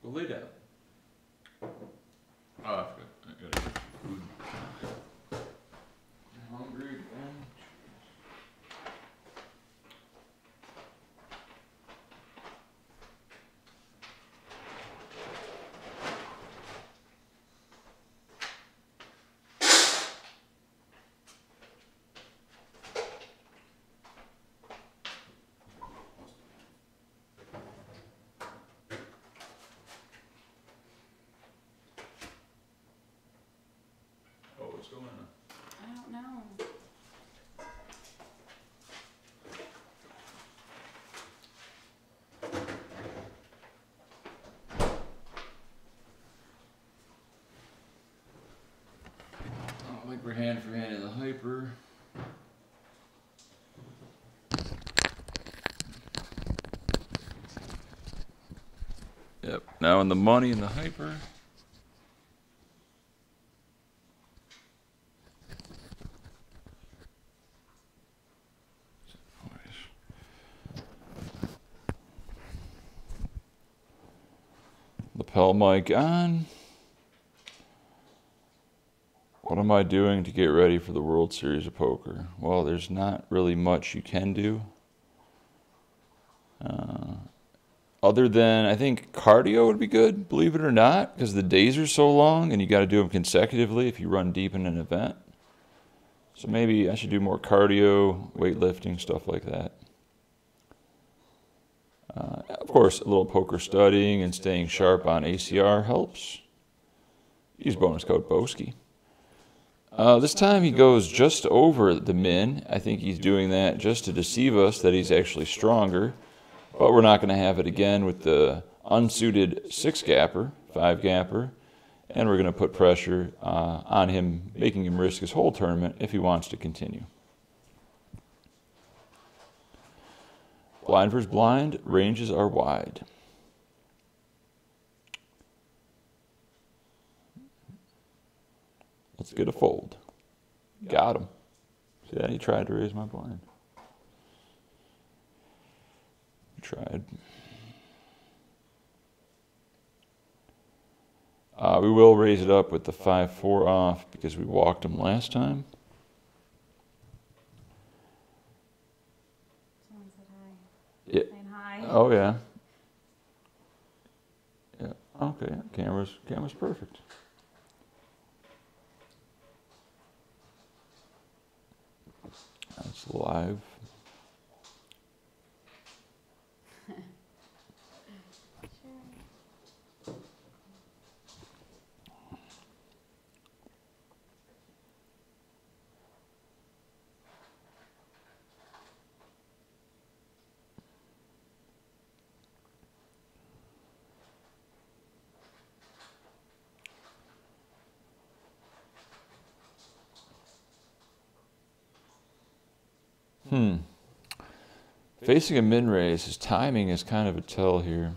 Go lay down. Oh, I forgot. I gotta get food. I'm hungry again. Oh, what's going on? I don't know. Hand for hand in the hyper. Yep. Now in the money in the hyper. Lapel mic on. What am I doing to get ready for the World Series of Poker? Well, there's not really much you can do. Uh, other than, I think cardio would be good, believe it or not, because the days are so long and you got to do them consecutively if you run deep in an event. So maybe I should do more cardio, weightlifting, stuff like that. Uh, of course, a little poker studying and staying sharp on ACR helps. Use bonus code BOSKI. Uh, this time he goes just over the min. I think he's doing that just to deceive us that he's actually stronger. But we're not going to have it again with the unsuited six gapper, five gapper. And we're going to put pressure uh, on him, making him risk his whole tournament if he wants to continue. Blind versus blind, ranges are wide. Let's get a fold. Got him. See that? He tried to raise my blind. tried. Uh, we will raise it up with the 5-4 off because we walked him last time. Someone said hi. Yeah. Saying hi. Oh yeah. Yeah. Okay. Camera's camera's perfect. That's live. Sure. Hmm. Facing a min raise, his timing is kind of a tell here.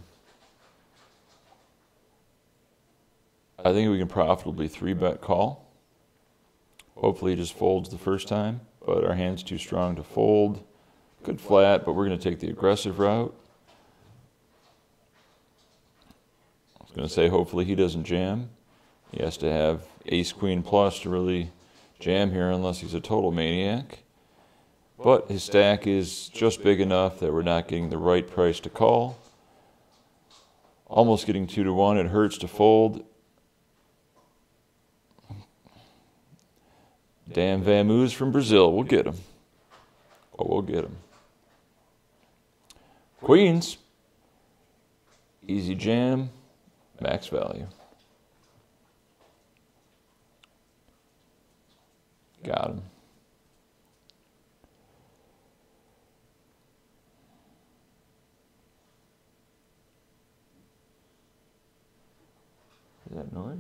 I think we can profitably three bet call. Hopefully, he just folds the first time, but our hand's too strong to fold. Good flat, but we're going to take the aggressive route. I was going to say, hopefully, he doesn't jam. He has to have ace queen plus to really jam here, unless he's a total maniac. But his stack is just big enough that we're not getting the right price to call. Almost getting two to one. It hurts to fold. Damn Vamoose from Brazil. We'll get him. Oh, we'll get him. Queens. Easy jam. Max value. Got him. Is that noise?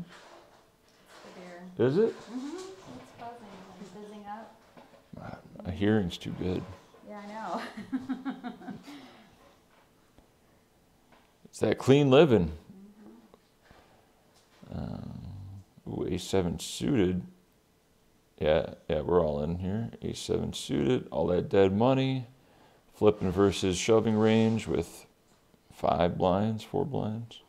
The. Is it? Mm-hmm. It's buzzing. It's fizzing up. My hearing's too good. Yeah, I know. [laughs] It's that clean living. Um, ooh, A7 suited. Yeah, yeah, we're all in here. A7 suited, all that dead money. Flipping versus shoving range with five blinds, four blinds.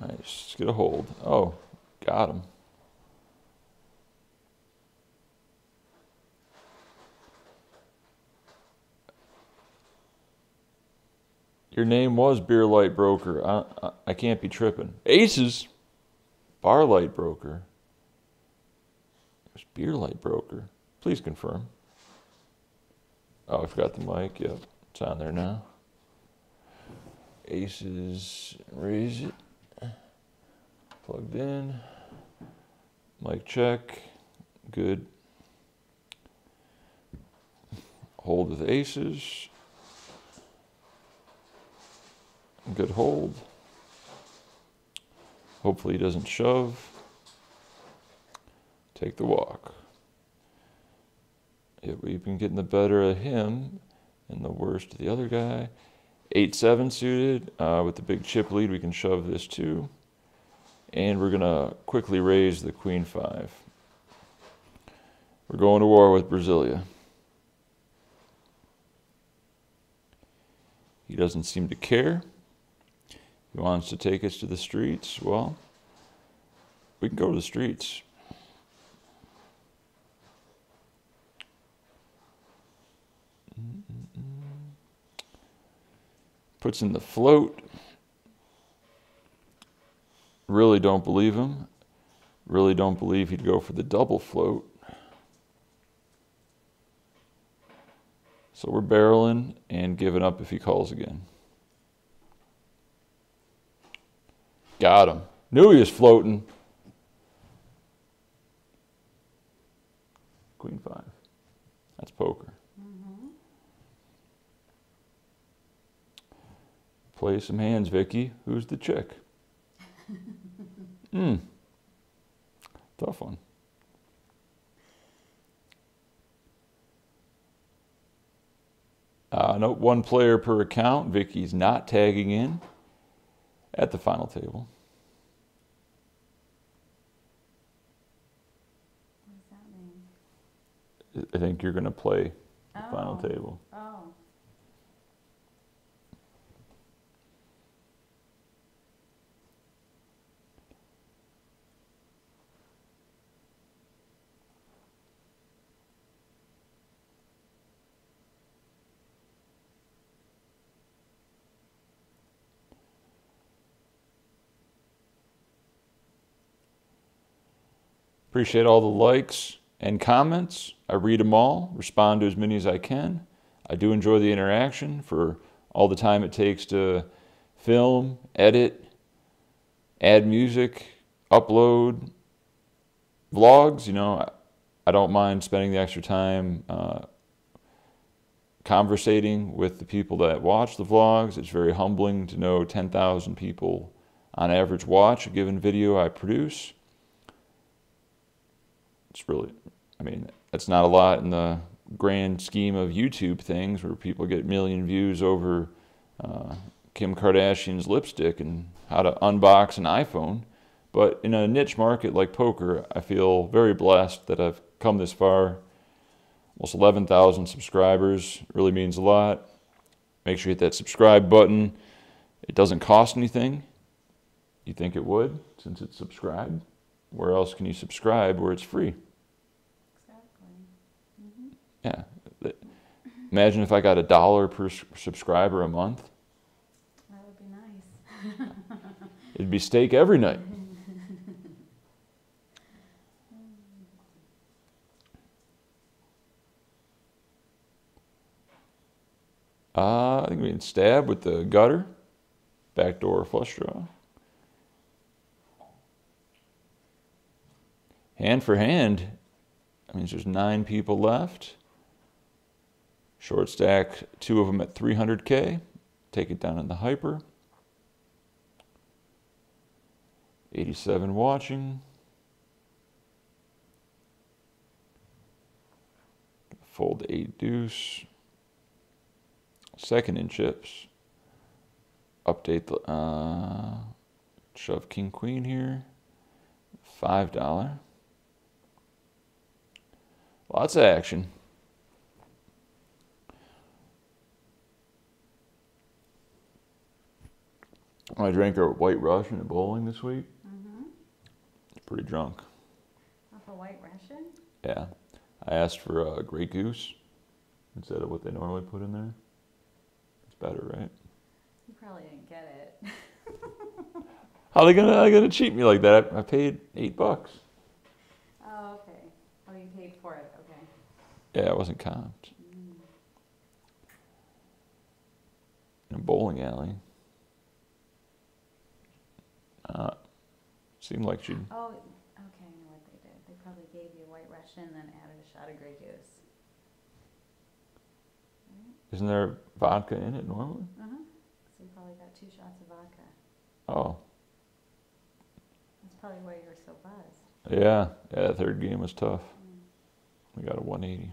Nice. Let's get a hold. Oh, got him. Your name was Beer Light Broker. I, I, I can't be tripping. Aces, Bar Light Broker. There's Beer Light Broker. Please confirm. Oh, I forgot the mic. Yep, it's on there now. Aces, raise it. Plugged in. Mic check. Good. Hold with aces. Good hold. Hopefully he doesn't shove. Take the walk. Yeah, we've been getting the better of him and the worst of the other guy. 8-7 suited. Uh, with the big chip lead, we can shove this too. And we're going to quickly raise the queen 5. We're going to war with Brasilia. He doesn't seem to care. He wants to take us to the streets. Well, we can go to the streets. Puts in the float. Really don't believe him. Really don't believe he'd go for the double float. So we're barreling and giving up if he calls again. Got him. Knew he was floating. Queen five. That's poker. Mm-hmm. Play some hands, Vicky. Who's the chick? Hmm. Tough one. Uh, note one player per account. Vicky's not tagging in at the final table. I think you're going to play the oh. final table. Oh. Appreciate all the likes and comments. I read them all, respond to as many as I can. I do enjoy the interaction for all the time it takes to film, edit, add music, upload vlogs. You know, I- don't mind spending the extra time uh, conversating with the people that watch the vlogs. It's very humbling to know 10,000 people on average watch a given video I produce it's really i mean it's not a lot in the grand scheme of youtube things where people get million views over uh, kim kardashian's lipstick and how to unbox an iphone. But in a niche market like poker i feel very blessed that i've come this far. Almost 11000 subscribers really means a lot. Make sure you hit that subscribe button. It doesn't cost anything. You think it would since it's subscribed where else can you subscribe where it's free Exactly. hmm Yeah. Imagine if I got a dollar per subscriber a month. That would be nice. [laughs] It'd be steak every night. [laughs] Uh, I think we can stab with the gutter, backdoor flush draw. Hand for hand, that means there's nine people left. Short stack, two of them at 300k. Take it down in the hyper. 87 watching. Fold eight deuce. Second in chips. Update the uh, shove king queen here. Five dollar. Lots of action. I drank a white Russian at bowling this week. Mm-hmm. Pretty drunk. Off a white Russian? Yeah. I asked for a Grey Goose instead of what they normally put in there. It's better, right? You probably didn't get it. [laughs] How they gonna how they gonna cheat me like that? I, I paid eight bucks. Oh, okay. Oh, you paid for it. Okay. Yeah, I wasn't comped. In a bowling alley. Uh, seemed like she'd. Oh, okay. I know what they did. They probably gave you a white Russian, and then added a shot of Grey Goose. Right? Isn't there vodka in it normally? Uh huh. So you probably got two shots of vodka. Oh, That's probably why you were so buzzed. yeah. Yeah, that third game was tough. Mm. We got a 180.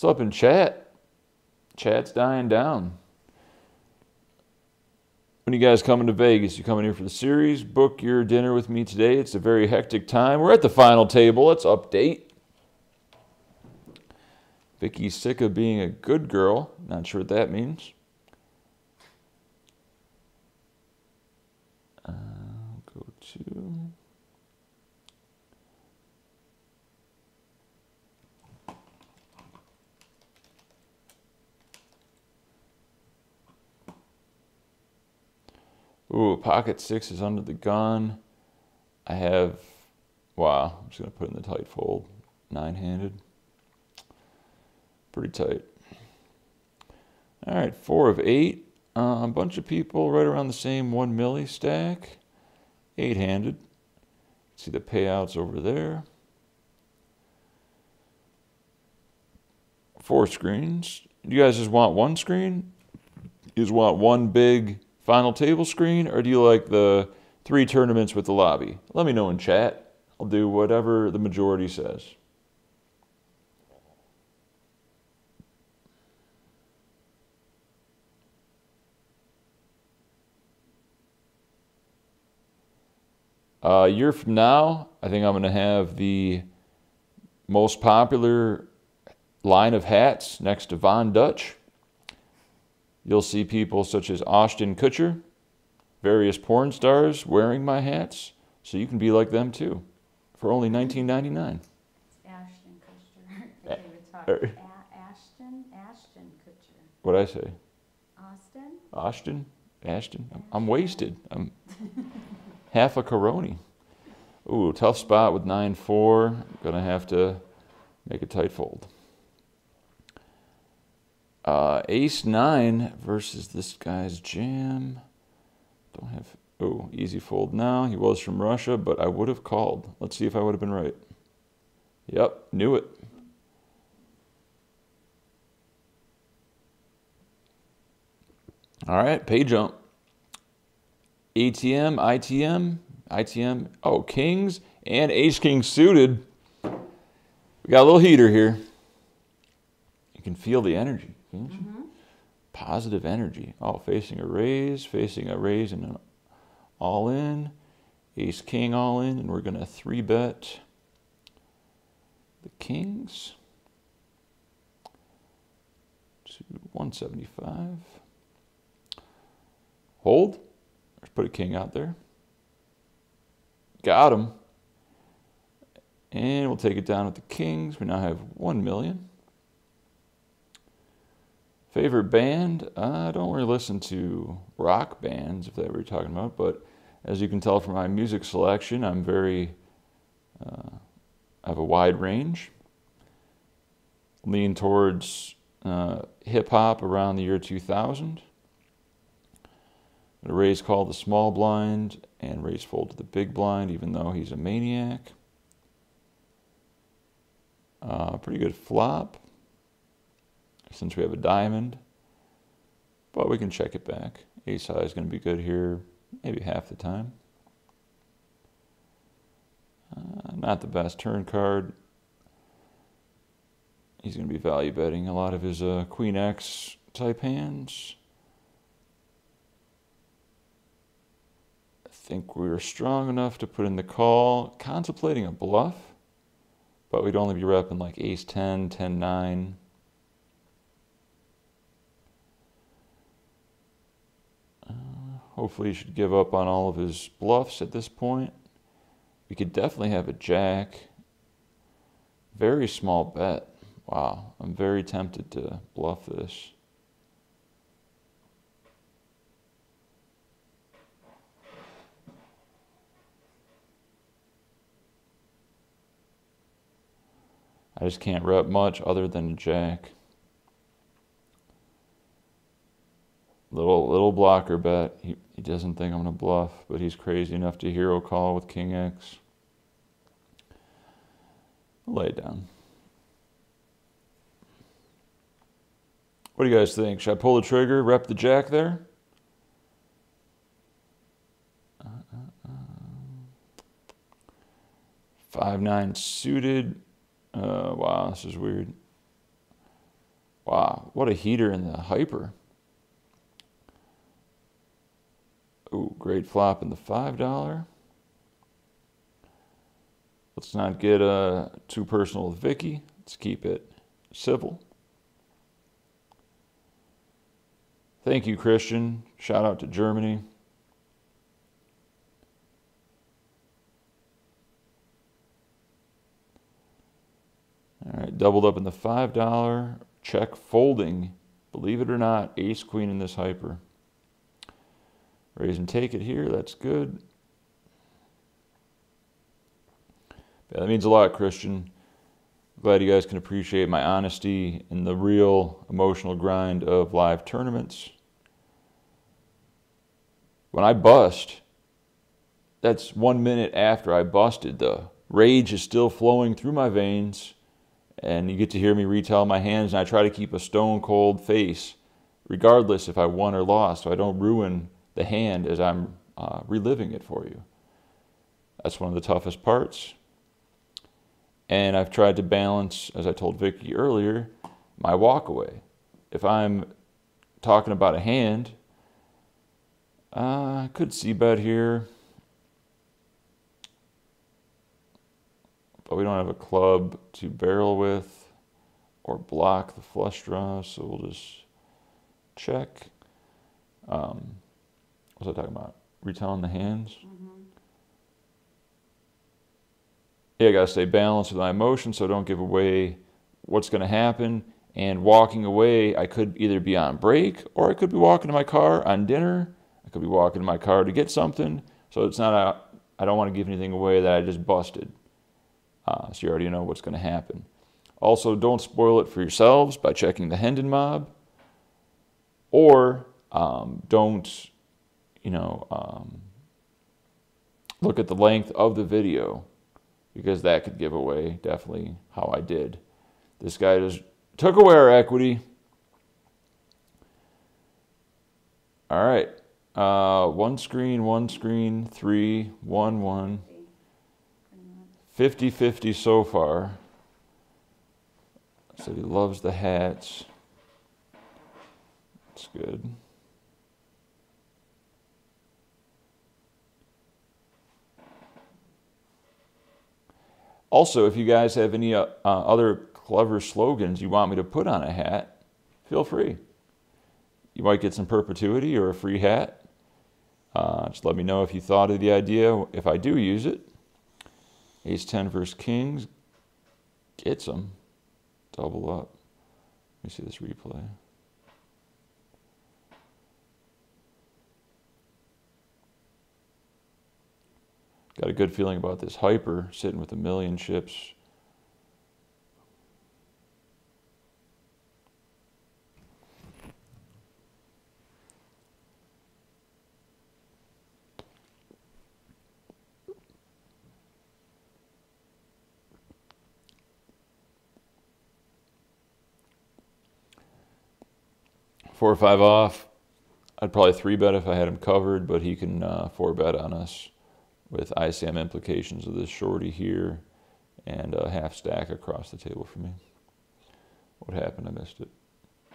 What's up in chat? Chat's dying down. When you guys coming to Vegas? You coming here for the series? Book your dinner with me today. It's a very hectic time. We're at the final table. Let's update. Vicky's sick of being a good girl. Not sure what that means. Uh, go to. Ooh, pocket six is under the gun. I have, wow, I'm just to put in the tight fold. Nine handed. Pretty tight. All right, four of eight. Uh, a bunch of people right around the same one milli stack. Eight handed. See the payouts over there. Four screens. You guys just want one screen? You just want one big final table screen, or do you like the three tournaments with the lobby? Let me know in chat. I'll do whatever the majority says. Uh, a year from now, I think I'm going to have the most popular line of hats next to Von Dutch. You'll see people such as Ashton Kutcher, various porn stars wearing my hats, so you can be like them too for only $19.99. It's Ashton Kutcher. [laughs] I were Er. talking, Ashton, Ashton Kutcher. What'd I say? Austin? Ashton? Ashton? I'm, I'm wasted. I'm half a Coroni. Ooh, tough spot with 9-4. Gonna have to make a tight fold. Uh, ace 9 versus this guy's jam. Don't have... Oh, easy fold now. He was from Russia, but I would have called. Let's see if I would have been right. Yep, knew it. All right, pay jump. ATM, ITM, ITM. Oh, kings and ace king suited. We got a little heater here. You can feel the energy, you? Mm-hmm. Positive energy. Oh, facing a raise, facing a raise and an all in. Ace king all in, and we're going to three bet the kings to 175. Hold. Let's put a king out there. Got him. And we'll take it down with the kings. We now have 1 million. Favorite band? Uh, I don't really listen to rock bands, if that's what you're talking about, but as you can tell from my music selection, I'm very, uh, I have a wide range. Lean towards uh, hip hop around the year 2000. A raise call the small blind and raise fold to the big blind, even though he's a maniac. Uh, pretty good flop since we have a diamond, but we can check it back. Ace high is going to be good here, maybe half the time. Uh, not the best turn card. He's going to be value betting a lot of his uh, Queen X type hands. I think we were strong enough to put in the call, contemplating a bluff, but we'd only be repping like ace 10, 10 9. Uh, hopefully, he should give up on all of his bluffs at this point. We could definitely have a jack. Very small bet. Wow, I'm very tempted to bluff this. I just can't rep much other than a jack. Little little blocker bet. He he doesn't think I'm gonna bluff, but he's crazy enough to hero call with King X. Lay it down. What do you guys think? Should I pull the trigger, rep the jack there? Five nine suited. Uh, wow, this is weird. Wow, what a heater in the hyper. Ooh, great flop in the five dollar. Let's not get uh, too personal with Vicky. Let's keep it civil. Thank you, Christian. Shout out to Germany. All right, doubled up in the $5 check folding. Believe it or not, ace queen in this hyper. Raise and take it here. That's good. Yeah, that means a lot, Christian. Glad you guys can appreciate my honesty and the real emotional grind of live tournaments. When I bust, that's one minute after I busted. The rage is still flowing through my veins, and you get to hear me retell my hands, and I try to keep a stone cold face, regardless if I won or lost, so I don't ruin the hand as I'm uh, reliving it for you. That's one of the toughest parts. And I've tried to balance, as I told Vicky earlier, my walk away. If I'm talking about a hand, uh, I could see bet here. but we don't have a club to barrel with or block the flush draw, so we'll just check. Um, was I talking about? Retelling the hands? Yeah, I gotta stay balanced with my emotions so I don't give away what's gonna happen. And walking away, I could either be on break or I could be walking to my car on dinner. I could be walking to my car to get something. So it's not a, I don't want to give anything away that I just busted. Uh, so you already know what's going to happen. Also, don't spoil it for yourselves by checking the Hendon mob. Or um, don't, you know, um, look at the length of the video because that could give away definitely how I did. This guy just took away our equity. All right. Uh, one screen, one screen, three, one, one. 50 50 so far. Said he loves the hats. That's good. Also, if you guys have any uh, uh, other clever slogans you want me to put on a hat, feel free. You might get some perpetuity or a free hat. Uh, just let me know if you thought of the idea if I do use it. Ace 10 versus Kings gets them. Double up. Let me see this replay. Got a good feeling about this hyper sitting with a million chips. Four or five off. I'd probably three bet if I had him covered, but he can uh, four bet on us with ICM implications of this shorty here and a half stack across the table for me. What happened? I missed it.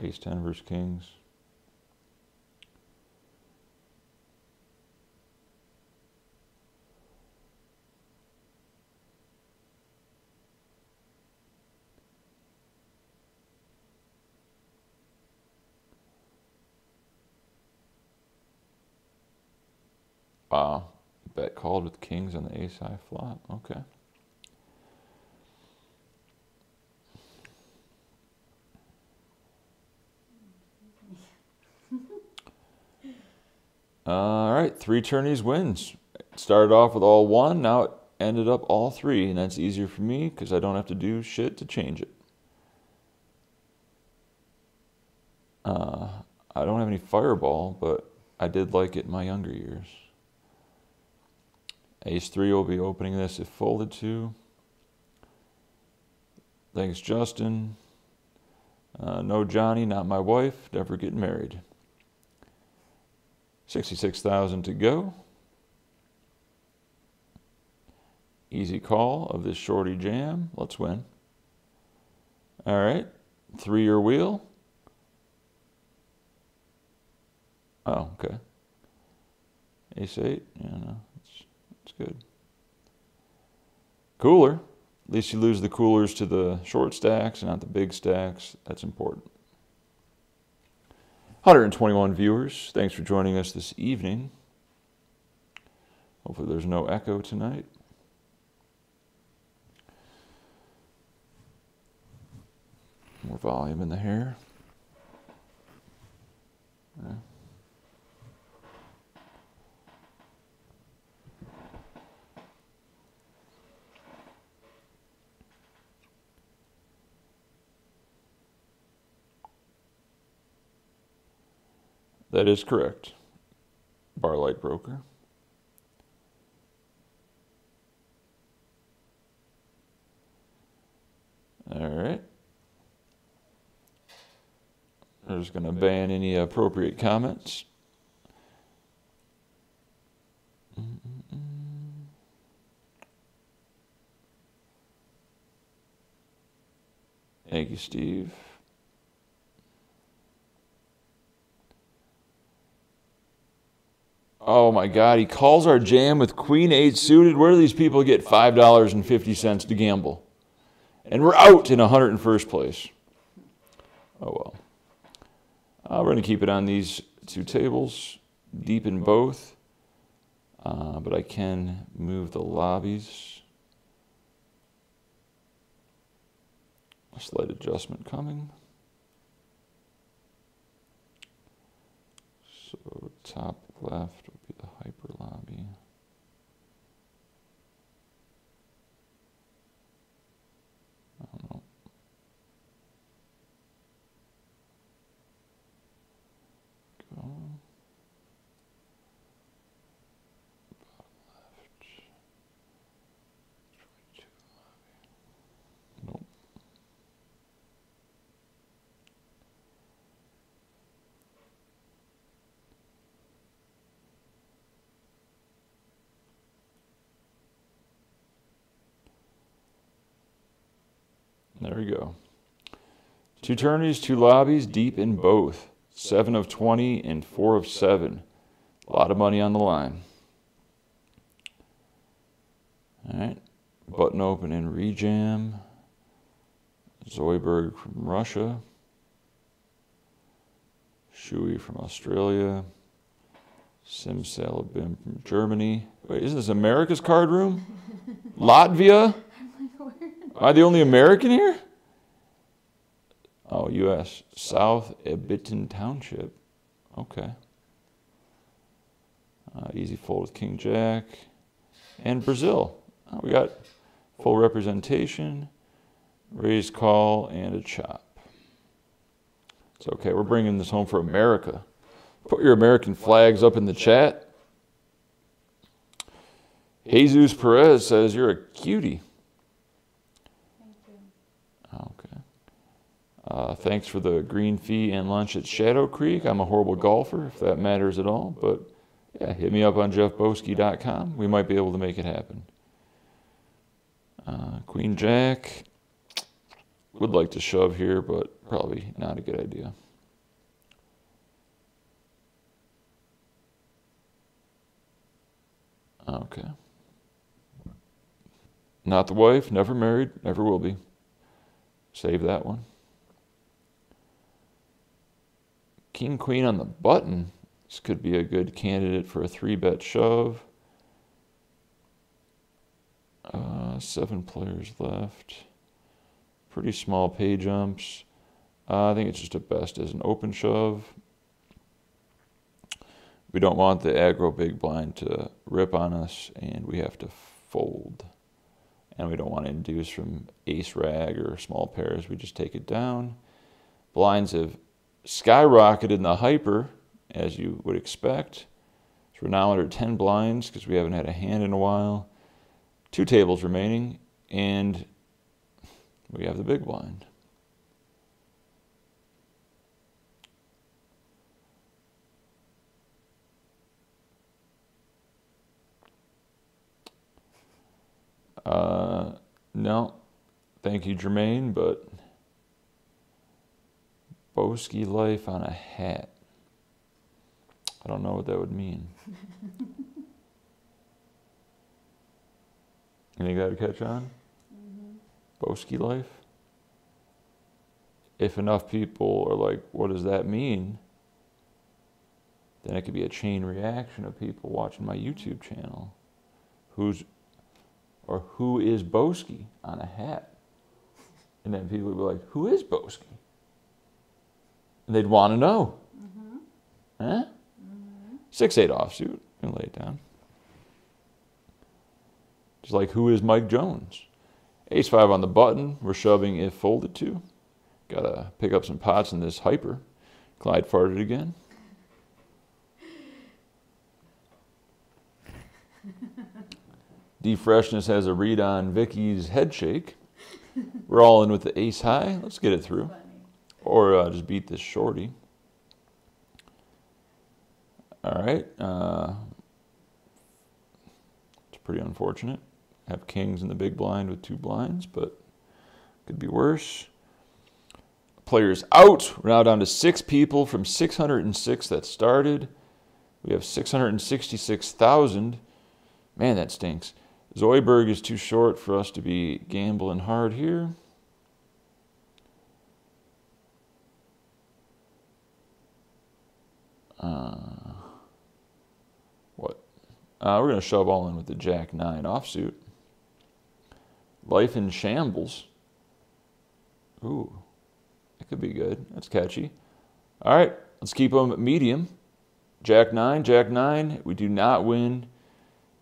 Ace 10 versus Kings. Wow. Bet called with kings on the ace high flop. Okay. [laughs] All right, three tourneys wins. Started off with all one, now it ended up all three, and that's easier for me because I don't have to do shit to change it. Uh, I don't have any fireball, but I did like it in my younger years. Ace 3 will be opening this if folded to. Thanks, Justin. Uh, no, Johnny, not my wife. Never getting married. 66,000 to go. Easy call of this shorty jam. Let's win. All right. Three year wheel. Oh, okay. Ace 8. Yeah, no. Good. Cooler. At least you lose the coolers to the short stacks and not the big stacks. That's important. 121 viewers. Thanks for joining us this evening. Hopefully, there's no echo tonight. More volume in the hair. Yeah. That is correct. Barlight Broker. All right. I'm just going to ban any appropriate comments. Thank you, Steve. Oh my God, he calls our jam with Queen 8 suited. Where do these people get $5.50 to gamble? And we're out in 101st place. Oh well. Uh, we're going to keep it on these two tables, deep in both. Uh, but I can move the lobbies. A slight adjustment coming. So top left hyper lobby. I don't know. Go. Bottom left. Try two lobby. Nope. There we go. Two tourneys, two lobbies, deep in both. Seven of 20 and four of seven. A lot of money on the line. All right. Button open in rejam. Zoidberg from Russia. Shui from Australia. Sim Salabim from Germany. Wait, is this America's card room? [laughs] Latvia? Am I the only American here? Oh, U.S. South Ibiton Township. Okay. Uh, easy fold with King Jack. And Brazil. Oh, we got full representation, raise call, and a chop. It's okay. We're bringing this home for America. Put your American flags up in the chat. Jesus Perez says you're a cutie. Thank you. Okay. Uh, thanks for the green fee and lunch at Shadow Creek. I'm a horrible golfer, if that matters at all. But yeah, hit me up on jeffboski.com. We might be able to make it happen. Uh, Queen Jack. Would like to shove here, but probably not a good idea. Okay. Not the wife, never married, never will be. Save that one. King Queen on the button. This could be a good candidate for a three bet shove. Uh, seven players left. Pretty small pay jumps. Uh, I think it's just a best as an open shove. We don't want the aggro big blind to rip on us, and we have to fold. And we don't want to induce from ace rag or small pairs. We just take it down. Blinds have skyrocketed in the hyper, as you would expect. So we're now under 10 blinds because we haven't had a hand in a while. Two tables remaining, and we have the big blind. Uh, no, thank you, Jermaine, but Boski life on a hat. I don't know what that would mean. you think that would catch on? Mm-hmm. Boski life? If enough people are like, what does that mean? Then it could be a chain reaction of people watching my YouTube channel. Who's or who is Boski on a hat? And then people would be like, who is Boski? And they'd want to know. Huh? Six eight offsuit. And lay it down. Just like who is Mike Jones? Ace five on the button. We're shoving if folded to. Gotta pick up some pots in this hyper. Clyde farted again. [laughs] D Freshness has a read on Vicky's head shake. We're all in with the ace high. Let's get it through. Or uh, just beat this shorty. All right. Uh, it's pretty unfortunate. Have kings in the big blind with two blinds, but could be worse. Players out. We're now down to six people from 606 that started. We have 666,000. Man, that stinks. Zoidberg is too short for us to be gambling hard here. Uh, what? Uh, we're going to shove all in with the Jack 9 offsuit. Life in Shambles. Ooh, that could be good. That's catchy. All right, let's keep them medium. Jack 9, Jack 9. We do not win,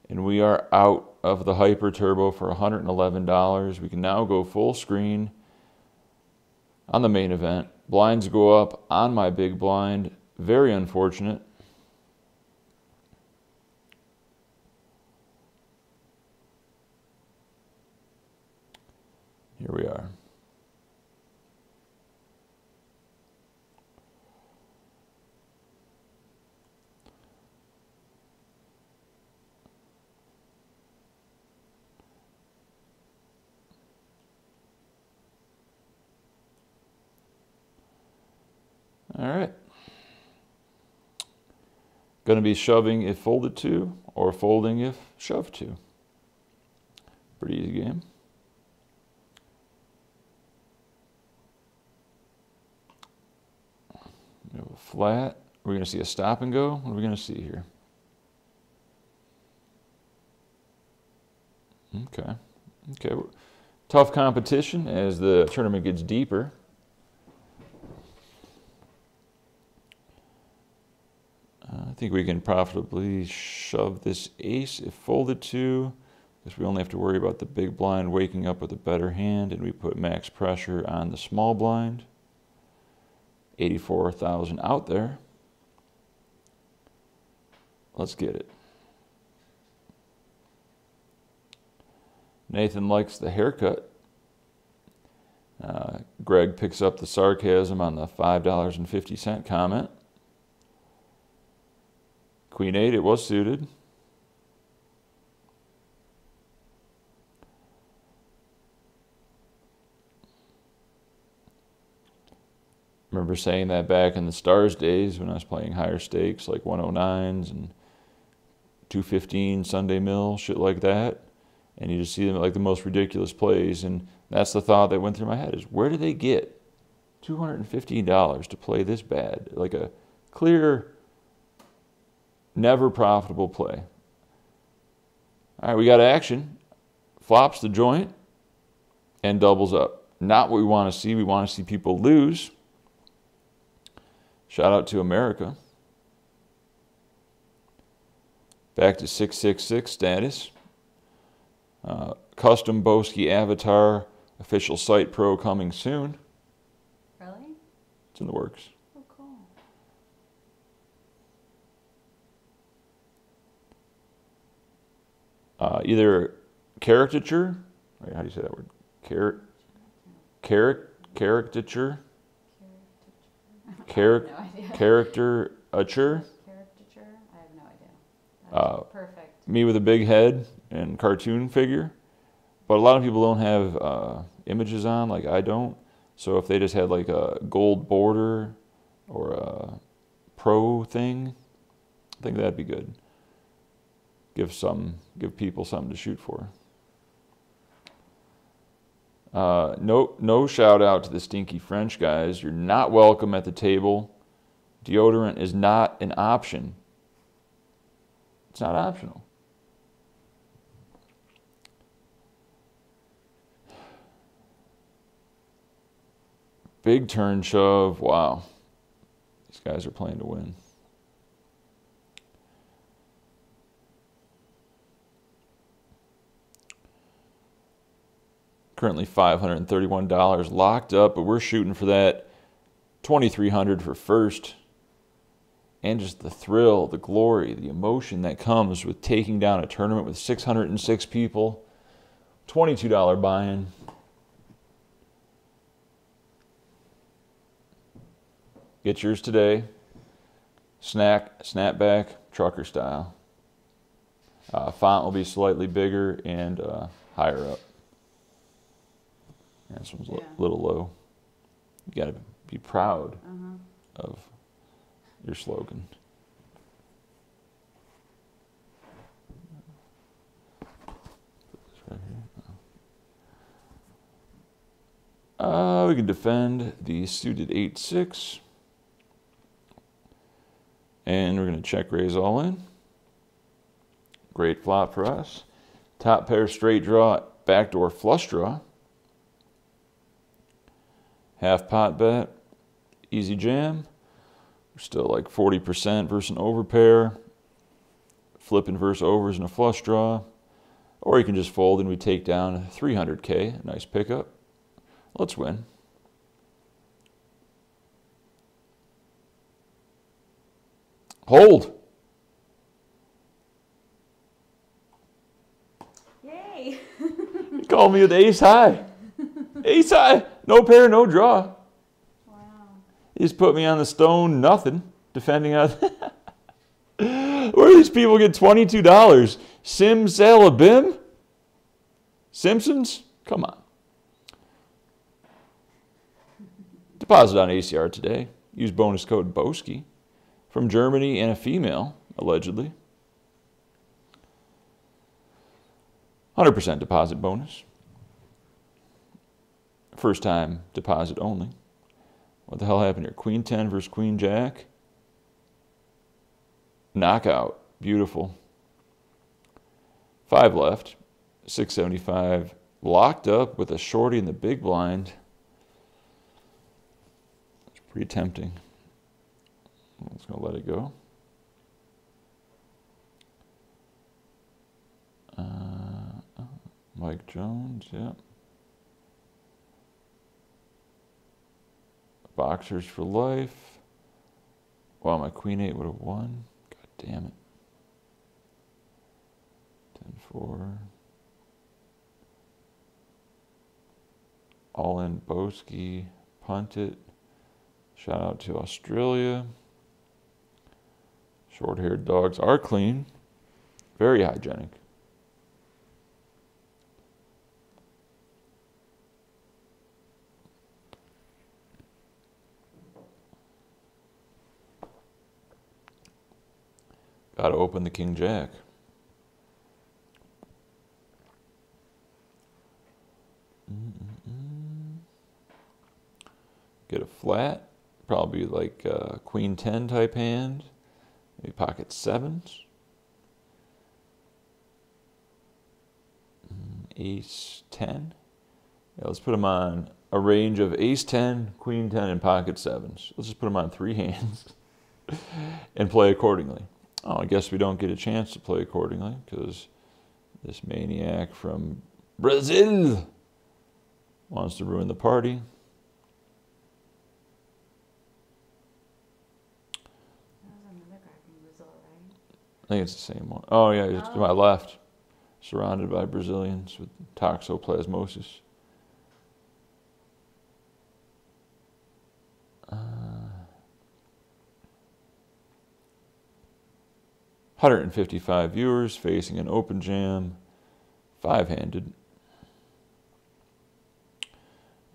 and we are out of the Hyper Turbo for $111. We can now go full screen on the main event. Blinds go up on my big blind. Very unfortunate. Here we are. All right. Going to be shoving if folded to or folding if shoved to. Pretty easy game. We have a flat. We're going to see a stop and go. What are we going to see here? Okay. Okay. Tough competition as the tournament gets deeper. Uh, I think we can profitably shove this ace if folded to, because we only have to worry about the big blind waking up with a better hand, and we put max pressure on the small blind. 84,000 out there. Let's get it. Nathan likes the haircut. Uh, Greg picks up the sarcasm on the $5.50 comment. Queen 8, it was suited. remember saying that back in the Stars days when I was playing higher stakes, like 109s and 215 Sunday Mill, shit like that. And you just see them like the most ridiculous plays. And that's the thought that went through my head is where do they get $215 to play this bad? Like a clear, never profitable play. All right, we got action. Flops the joint and doubles up. Not what we want to see. We want to see people lose. Shout out to America. Back to 666 status. Uh, custom Boski avatar official site pro coming soon. Really? It's in the works. Oh, cool. Uh, either caricature, wait, how do you say that word? Car- char- caricature, Char- No idea. character, [laughs] Caricature? I have no idea. Uh, perfect. me with a big head and cartoon figure. But a lot of people don't have uh, images on, like I don't. So if they just had like a gold border or a pro thing, I think that'd be good. Give some, give people something to shoot for. Uh, no, no shout out to the stinky French guys. You're not welcome at the table. Deodorant is not an option. It's not optional. Big turn shove. Wow. These guys are playing to win. Currently $531 locked up, but we're shooting for that 2300 for first. And just the thrill, the glory, the emotion that comes with taking down a tournament with 606 people. $22 buy-in. Get yours today. Snack, snapback, trucker style. Uh, font will be slightly bigger and uh, higher up. And this one's a yeah. little low. You got to be proud uh-huh. of your slogan. Uh, uh, we can defend the suited 8-6. And we're going to check raise all in. Great flop for us. Top pair straight draw, backdoor flush draw. Half pot bet, easy jam. We're still like 40% versus an overpair. Flipping versus overs in a flush draw. Or you can just fold and we take down 300k. Nice pickup. Let's win. Hold. Yay! [laughs] You called me with ace high. Ace high. No pair, no draw. wow. He just put me on the stone, nothing. Defending out. [laughs] Where do these people get $22? Sim Salabim? Simpsons? Come on. Deposit on ACR today. Use bonus code BOSKI from Germany and a female, allegedly. 100% deposit bonus. First time deposit only. What the hell happened here? Queen 10 versus Queen Jack. Knockout. Beautiful. Five left. 675. Locked up with a shorty in the big blind. It's pretty tempting. I'm just going to let it go. Uh, Mike Jones, yep. Boxers for life. Wow, my queen eight would have won. God damn it. 10 4. All in Boski. Punt it. Shout out to Australia. Short haired dogs are clean. Very hygienic. Got to open the King Jack. Get a flat, probably like a Queen 10 type hand, maybe pocket sevens. Mm, Ace 10. Yeah, let's put them on a range of Ace 10, Queen 10, and pocket sevens. Let's just put them on three [laughs] hands and play accordingly. Oh, I guess we don't get a chance to play accordingly because this maniac from Brazil wants to ruin the party. I think it's the same one. Oh, yeah, it's to my left. Surrounded by Brazilians with toxoplasmosis. 155 viewers facing an open jam, five handed.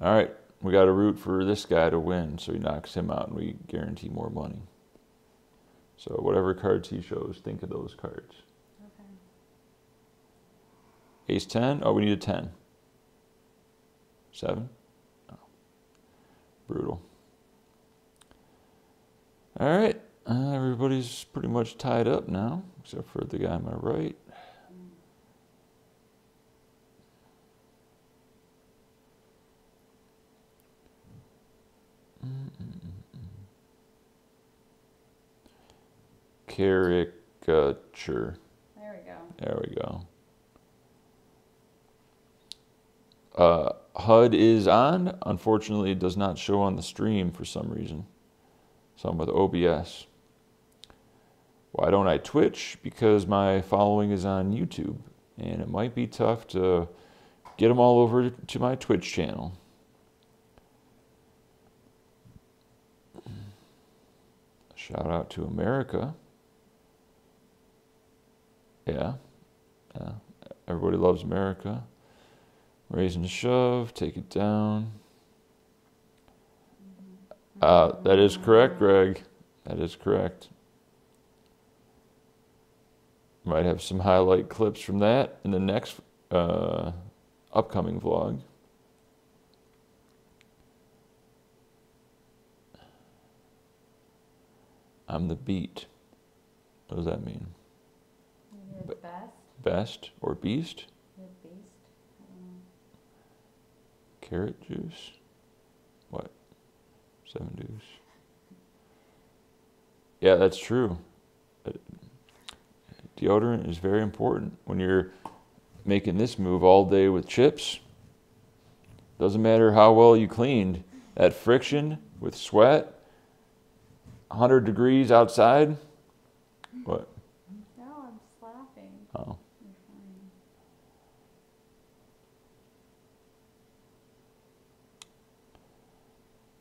All right, we got to root for this guy to win so he knocks him out and we guarantee more money. So, whatever cards he shows, think of those cards. Okay. Ace 10. Oh, we need a 10. 7. Oh. Brutal. All right. Much tied up now, except for the guy on my right. Caricature. There we go. There we go. Uh, HUD is on. Unfortunately, it does not show on the stream for some reason. So I'm with OBS. Why don't I Twitch? Because my following is on YouTube, and it might be tough to get them all over to my Twitch channel. Shout out to America. Yeah, yeah. Everybody loves America. Raising the shove, take it down. Uh, that is correct, Greg. That is correct. Might have some highlight clips from that in the next uh, upcoming vlog. I'm the beat. What does that mean? Best. Best or beast? beast. Um. Carrot juice? What? Seven deuce. [laughs] Yeah, that's true. Uh, Deodorant is very important when you're making this move all day with chips. Doesn't matter how well you cleaned, that friction with sweat, 100 degrees outside. What? No, I'm just laughing. Oh.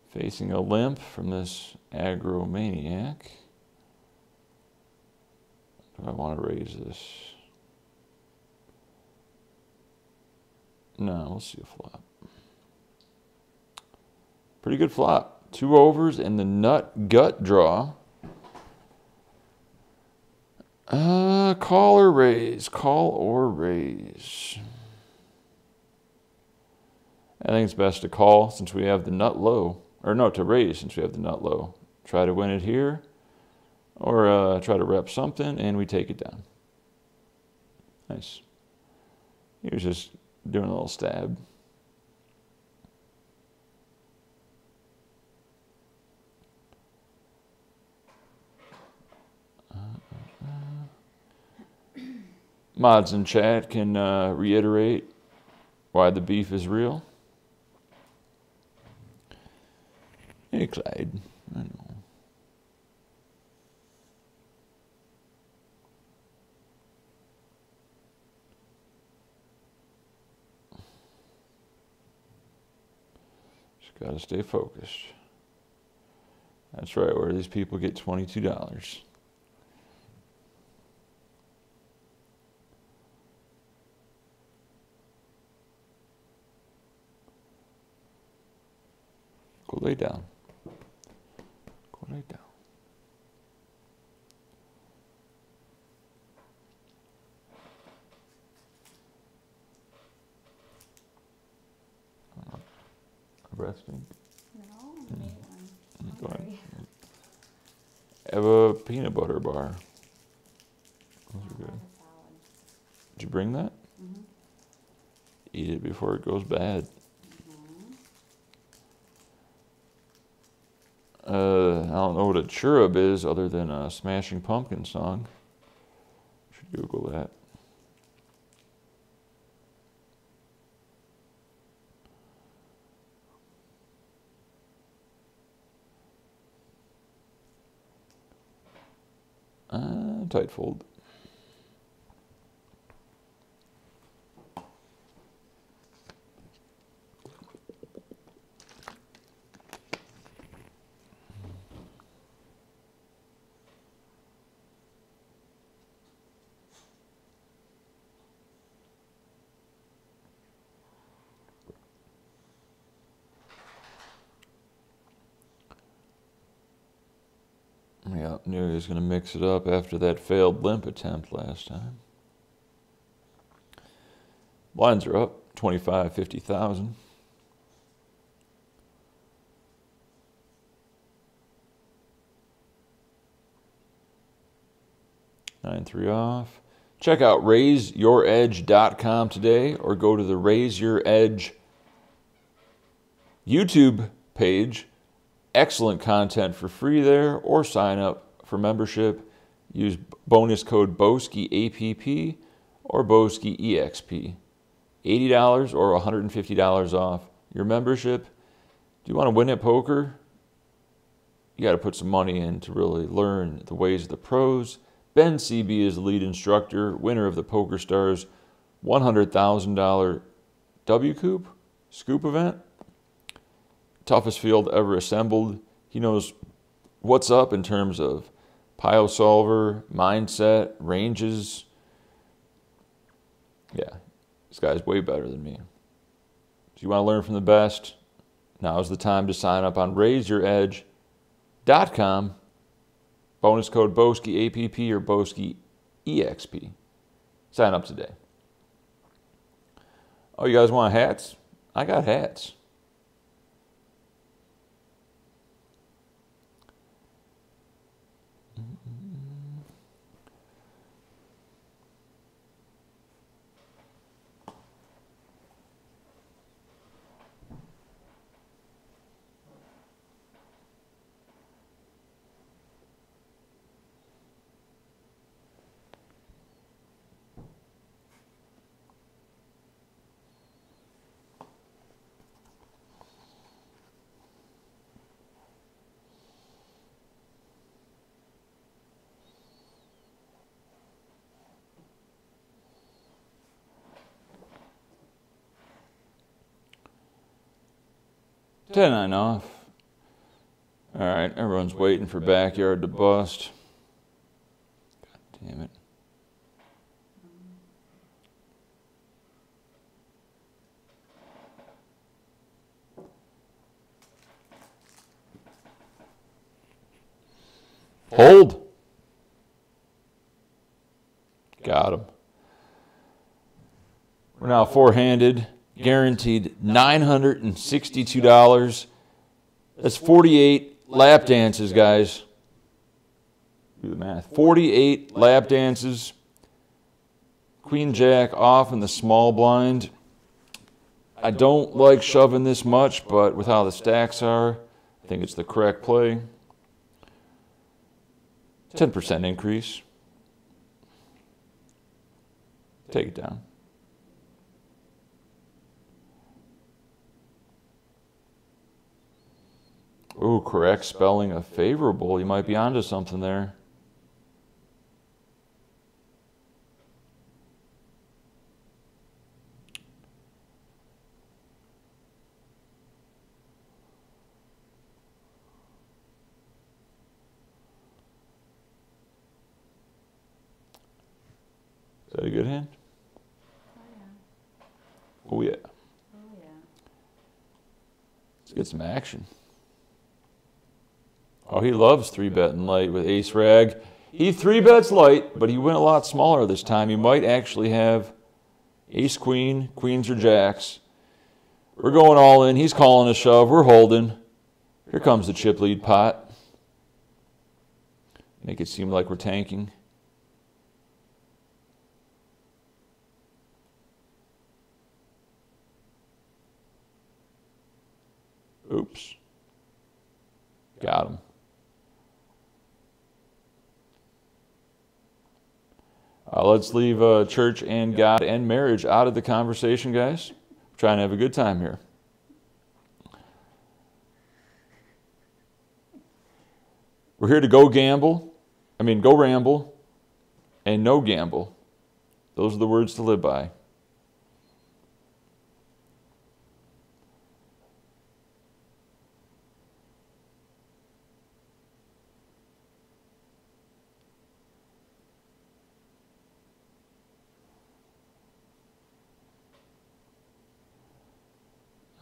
Facing a limp from this agromaniac. I want to raise this? No, we'll see a flop. Pretty good flop. Two overs and the nut gut draw. Uh, call or raise? Call or raise? I think it's best to call since we have the nut low. Or no, to raise since we have the nut low. Try to win it here. Or uh, try to rep something and we take it down. Nice. He was just doing a little stab. Mods in chat can uh, reiterate why the beef is real. Hey, Clyde. I know. Just gotta stay focused. That's right, where these people get $22. Go lay down. Go lay down. Stink. No, made one. Mm, Go ahead. Have a peanut butter bar. Those are good. have a salad. Did you bring that? Mhm. Eat it before it goes bad. Mhm. Uh, I don't know what a cherub is other than a Smashing Pumpkin song. Should Google that. Uh, tight fold. Yeah, knew he going to mix it up after that failed limp attempt last time. Blinds are up 25, 50,000. Nine three off. Check out raiseyouredge.com today or go to the Raise Your Edge YouTube page excellent content for free there or sign up for membership. Use bonus code BOSKI APP or BOSKI EXP. $80 or $150 off your membership. Do you want to win at poker? You got to put some money in to really learn the ways of the pros. Ben CB is the lead instructor, winner of the Poker Stars $100,000 WCOOP Scoop event toughest field ever assembled. He knows what's up in terms of PioSOLVER, mindset, ranges. Yeah, this guy's way better than me. Do you want to learn from the best? Now's the time to sign up on raiseyouredge.com. Bonus code Boski APP or Boski EXP. Sign up today. Oh, you guys want hats? I got hats. 10 9 off. All right, everyone's waiting for backyard to bust. God damn it. Hold. Got him. We're now four handed, guaranteed $962. That's 48 lap dances, guys. Do the math. 48 lap dances. Queen Jack off in the small blind. I don't like shoving this much, but with how the stacks are, I think it's the correct play. 10% increase. Take it down. Ooh, correct spelling of favorable. You might be onto something there. Is that a good hand? Oh, yeah. Oh, yeah. Oh, yeah. Let's get some action. Oh, he loves three betting light with ace rag. He three bets light, but he went a lot smaller this time. He might actually have ace queen, queens or jacks. We're going all in. He's calling a shove. We're holding. Here comes the chip lead pot. Make it seem like we're tanking. Oops. Got him. Uh, let's leave uh, church and God and marriage out of the conversation, guys. We're trying to have a good time here. We're here to go gamble. I mean, go ramble and no gamble. Those are the words to live by.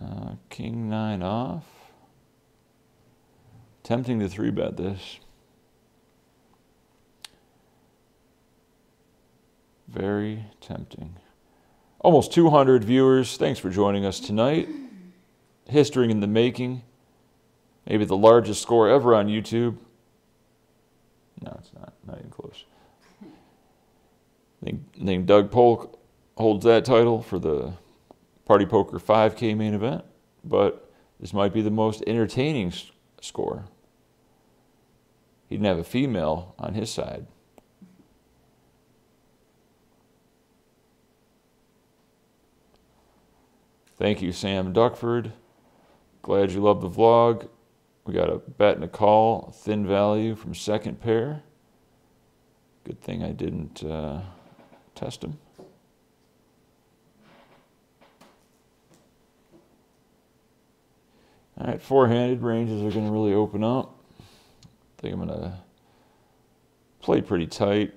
Uh, king nine off. Tempting to three bet this. Very tempting. Almost 200 viewers. Thanks for joining us tonight. History in the making. Maybe the largest score ever on YouTube. No, it's not. Not even close. I think, I think Doug Polk holds that title for the Party Poker 5K main event, but this might be the most entertaining score. He didn't have a female on his side. Thank you, Sam Duckford. Glad you love the vlog. We got a bet and a call, thin value from second pair. Good thing I didn't uh, test him. All right, four-handed ranges are going to really open up. I think I'm going to play pretty tight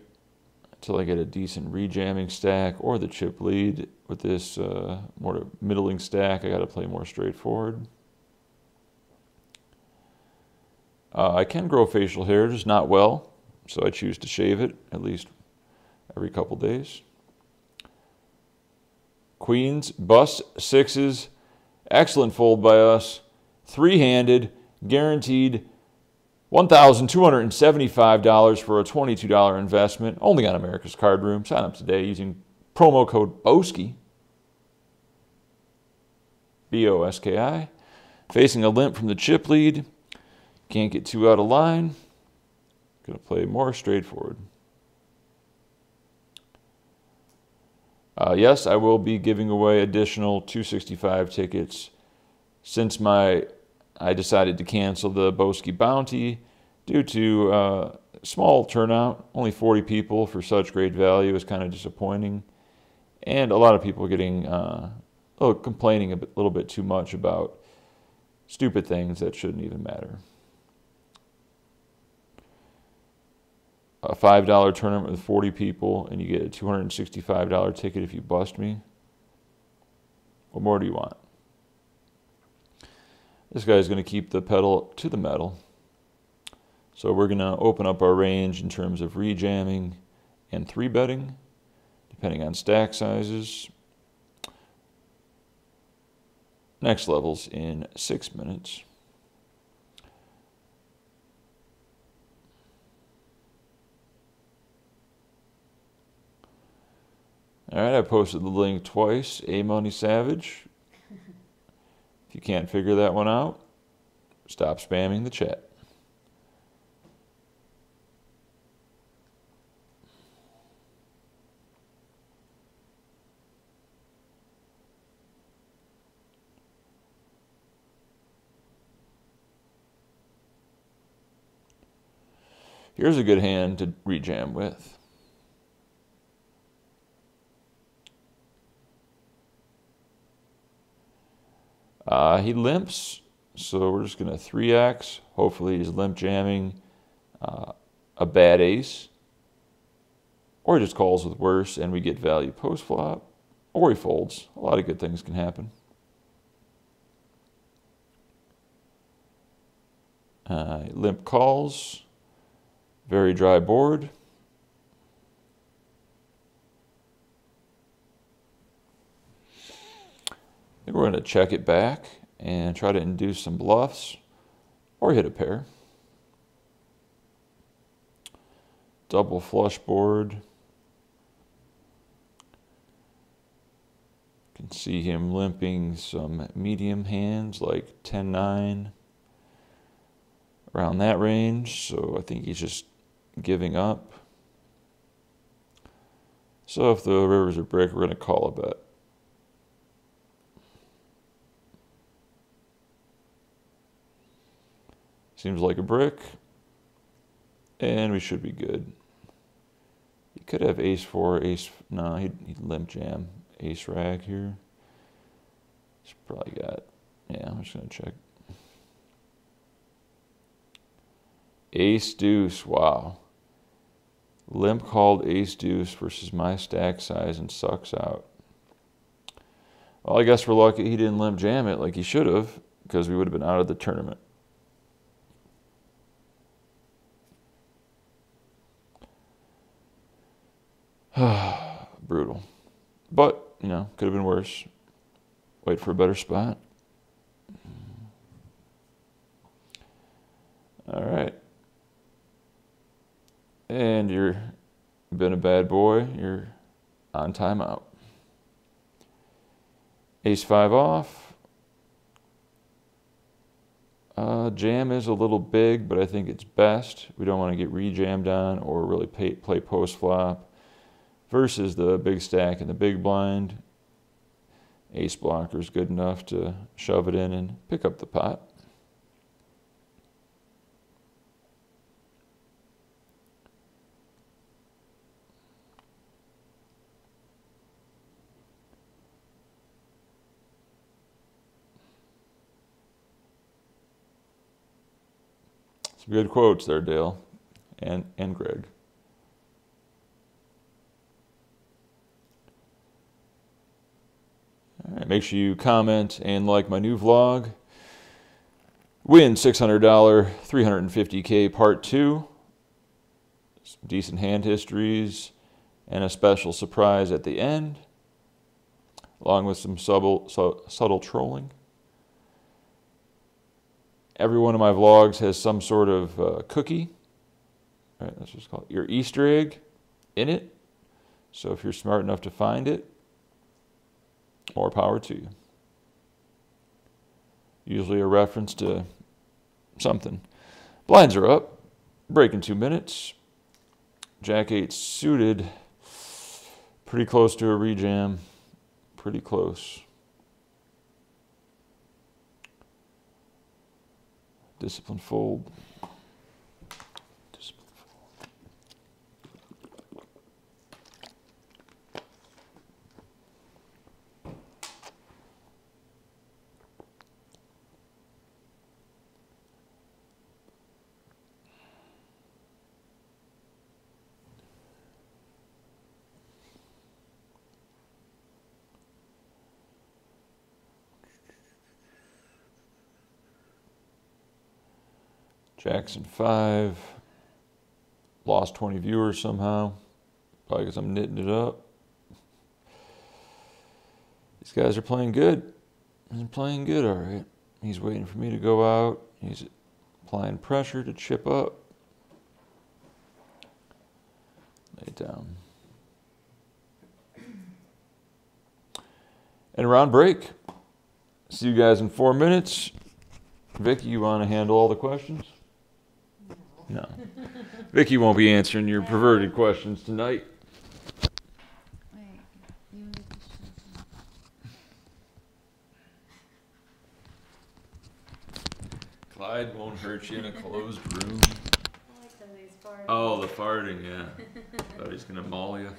until I get a decent rejamming stack or the chip lead. With this uh, more middling stack, I got to play more straightforward. Uh, I can grow facial hair, just not well, so I choose to shave it at least every couple days. Queens, bust, sixes, excellent fold by us three handed, guaranteed $1,275 for a $22 investment, only on America's Card Room. Sign up today using promo code BOSKI, B O S K I. Facing a limp from the chip lead. Can't get too out of line. Gonna play more straightforward. Uh, yes, I will be giving away additional 265 tickets since my I decided to cancel the Boski Bounty due to uh, small turnout, only 40 people for such great value is kind of disappointing, and a lot of people getting uh, oh, complaining a little bit too much about stupid things that shouldn't even matter. A $5 tournament with 40 people, and you get a $265 ticket if you bust me. What more do you want? This guy is going to keep the pedal to the metal. So we're going to open up our range in terms of rejamming and three betting, depending on stack sizes. Next levels in six minutes. All right, I posted the link twice. A Money Savage. You can't figure that one out, stop spamming the chat. Here's a good hand to rejam with. Uh, he limps, so we're just going to 3x. Hopefully he's limp jamming uh, a bad ace. Or he just calls with worse and we get value post flop. Or he folds. A lot of good things can happen. Uh, limp calls. Very dry board. Then we're going to check it back and try to induce some bluffs or hit a pair. Double flush board. Can see him limping some medium hands like 10-9 around that range. So I think he's just giving up. So if the rivers are brick, we're going to call a bet. Seems like a brick. And we should be good. He could have ace four, ace. No, he'd, he'd limp jam. Ace rag here. He's probably got. Yeah, I'm just to check. Ace deuce. Wow. Limp called ace deuce versus my stack size and sucks out. Well, I guess we're lucky he didn't limp jam it like he should have because we would have been out of the tournament. [sighs] Brutal. But, you know, could have been worse. Wait for a better spot. All right and you're been a bad boy, you're on timeout. Ace five off. Uh, jam is a little big, but I think it's best. We don't want to get rejammed on or really pay, play post flop versus the big stack and the big blind. Ace blocker is good enough to shove it in and pick up the pot. Some good quotes there, Dale and, and Greg. Make sure you comment and like my new vlog. Win $600 350K Part 2. Some decent hand histories and a special surprise at the end, along with some subtle, subtle trolling every one of my vlogs has some sort of uh, cookie. All right, let's just call it your Easter egg in it. So if you're smart enough to find it, more power to you. Usually a reference to something. Blinds are up. Break in two minutes. Jack 8 suited. Pretty close to a rejam. Pretty close. Discipline fold. Jackson five. Lost 20 viewers somehow. Probably because I'm knitting it up. These guys are playing good. They're playing good, all right. He's waiting for me to go out. He's applying pressure to chip up. Lay down. And round break. See you guys in four minutes. Vicky, you want to handle all the questions? No. Vicky won't be answering your perverted questions tonight. Wait, you need to show Clyde won't hurt you in a closed room. I like them, these farting. Oh, the farting, yeah. Thought he's gonna maul you.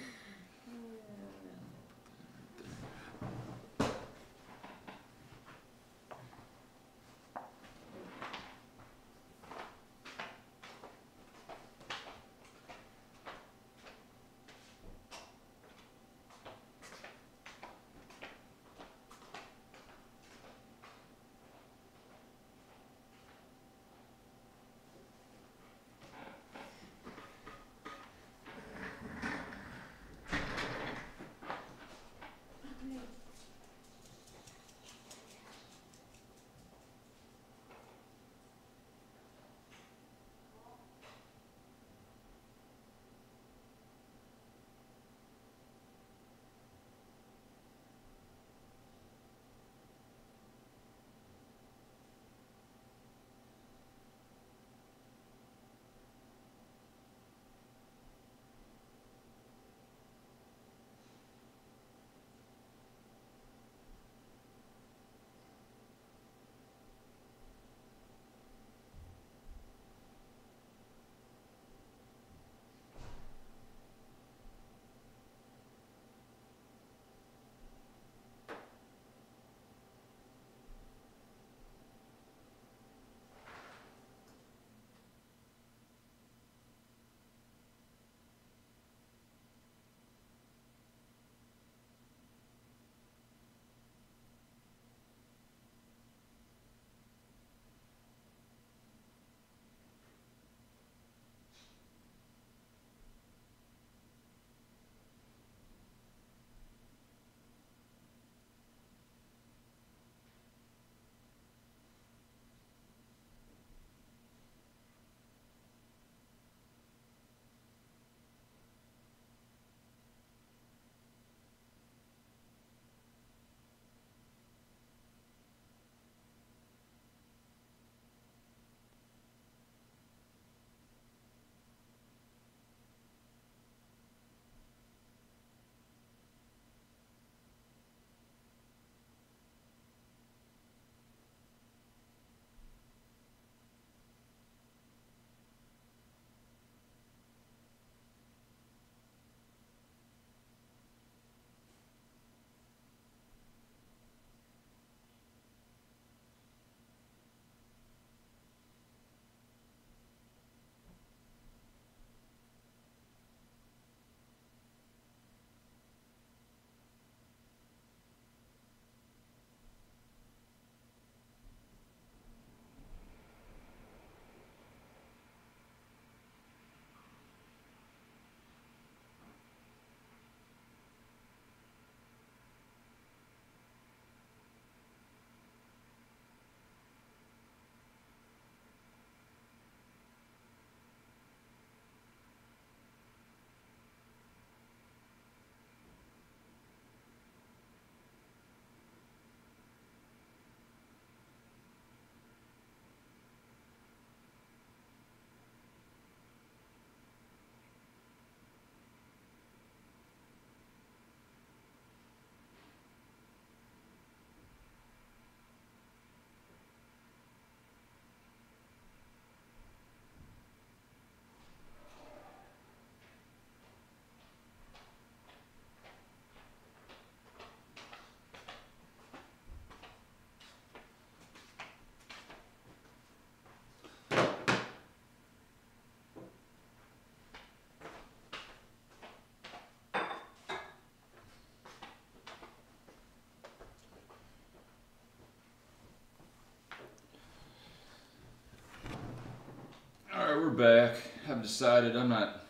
Back. I've decided I'm not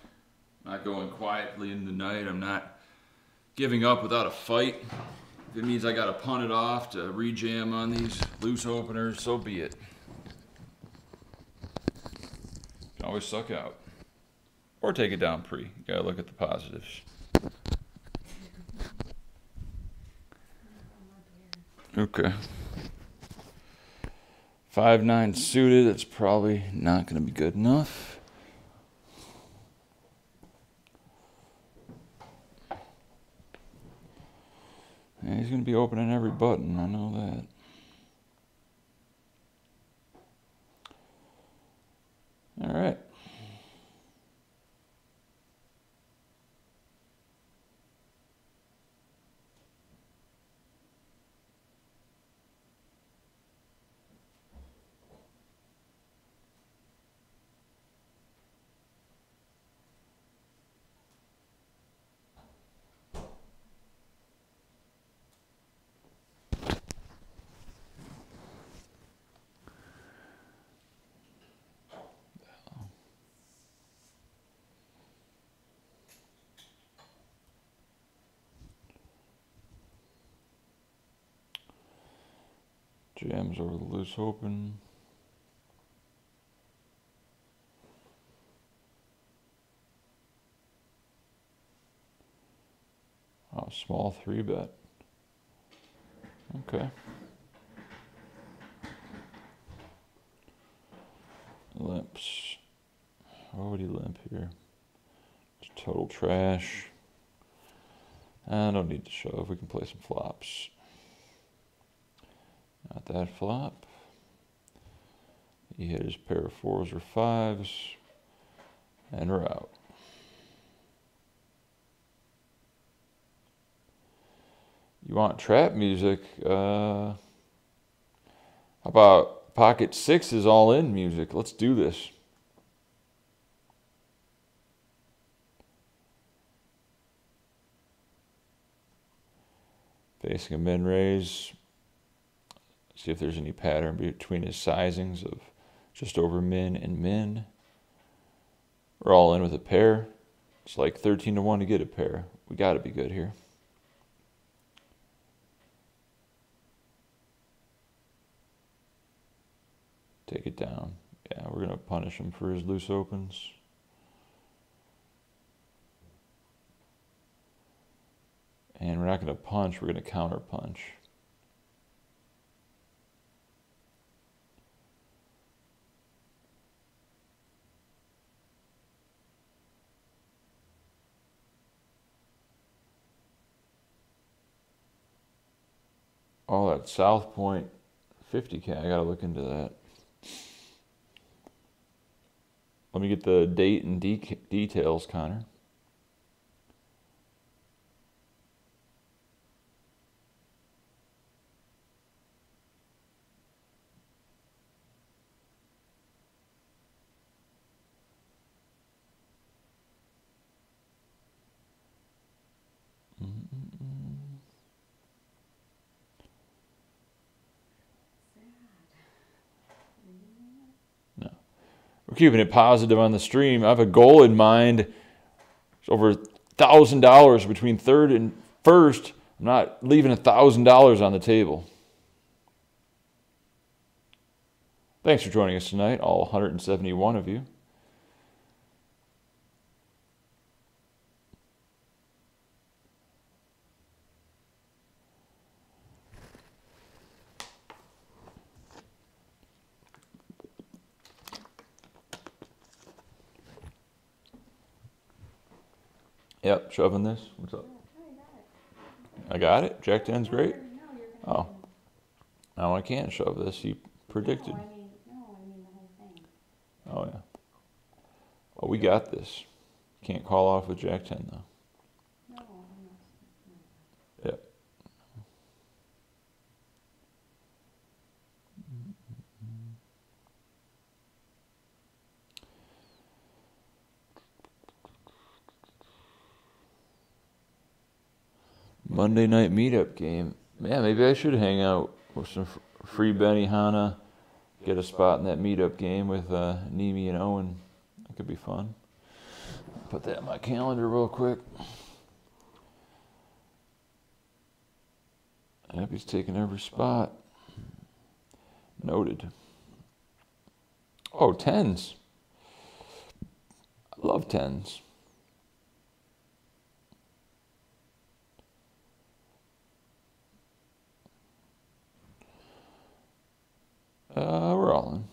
not going quietly in the night. I'm not giving up without a fight. If it means I gotta punt it off to rejam on these loose openers, so be it. Can always suck out. Or take it down pre. You gotta look at the positives. [laughs] Okay. Five nine suited, it's probably not gonna be good enough. He's gonna be opening every button, I know that. All right. Over the loose open. Oh, small three bet. Okay. Limps. What would he limp here? It's total trash. I don't need to shove. We can play some flops. Not that flop. He hit his pair of fours or fives. And we're out. You want trap music? Uh, how about pocket sixes all in music? Let's do this. Facing a min raise. See if there's any pattern between his sizings of just over min and min. We're all in with a pair. It's like 13 to 1 to get a pair. We got to be good here. Take it down. Yeah, we're going to punish him for his loose opens. And we're not going to punch, we're going to counter punch. Oh, that South Point 50K. I got to look into that. Let me get the date and de- details, Connor. We're keeping it positive on the stream. I have a goal in mind. It's over thousand dollars between third and first. I'm not leaving a thousand dollars on the table. Thanks for joining us tonight, all 171 of you. Yep, shoving this. What's up? I got it. Jack 10's great. Oh. No, I can't shove this. You predicted. No, I mean, no, I mean the whole thing. Oh, yeah. Oh, we got this. Can't call off with Jack 10, though. Monday night meetup game. Yeah, maybe I should hang out with some free Benihana. Get a spot in that meetup game with uh, Neeme and Owen. That could be fun. Put that in my calendar real quick. Happy's taking every spot. Noted. Oh, tens. I love tens. Uh, we're all in.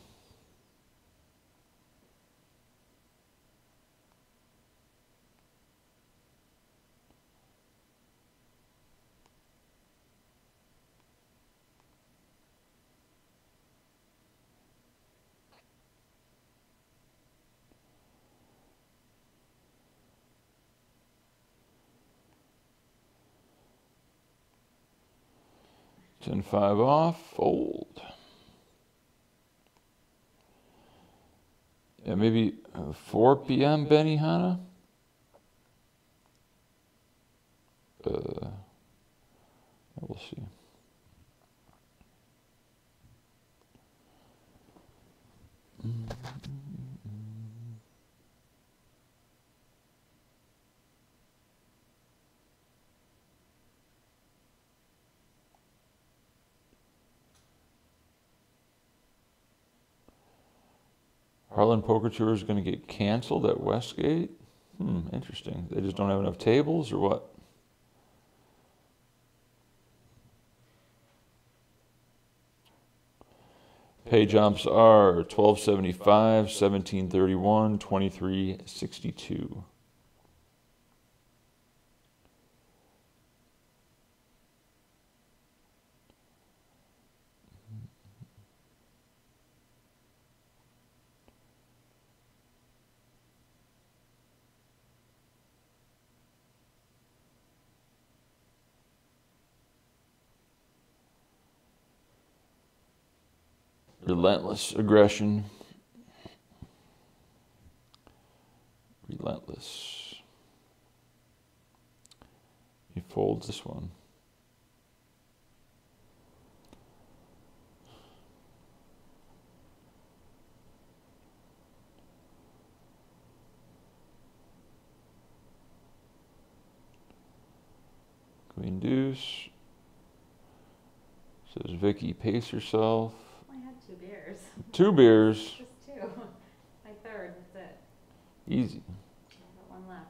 Ten five off, fold. Yeah, maybe uh, 4 p.m. Benihana. Uh, we'll see. Heartland Poker Tour is going to get canceled at Westgate. Hmm, interesting. They just don't have enough tables, or what? Pay jumps are 1275, 1731, 2362. Relentless aggression. Relentless. He folds this one. Queen deuce. Says Vicky, pace yourself. I had two beers. Two beers. Just two. [laughs] My third, that's it. Easy. I got one left.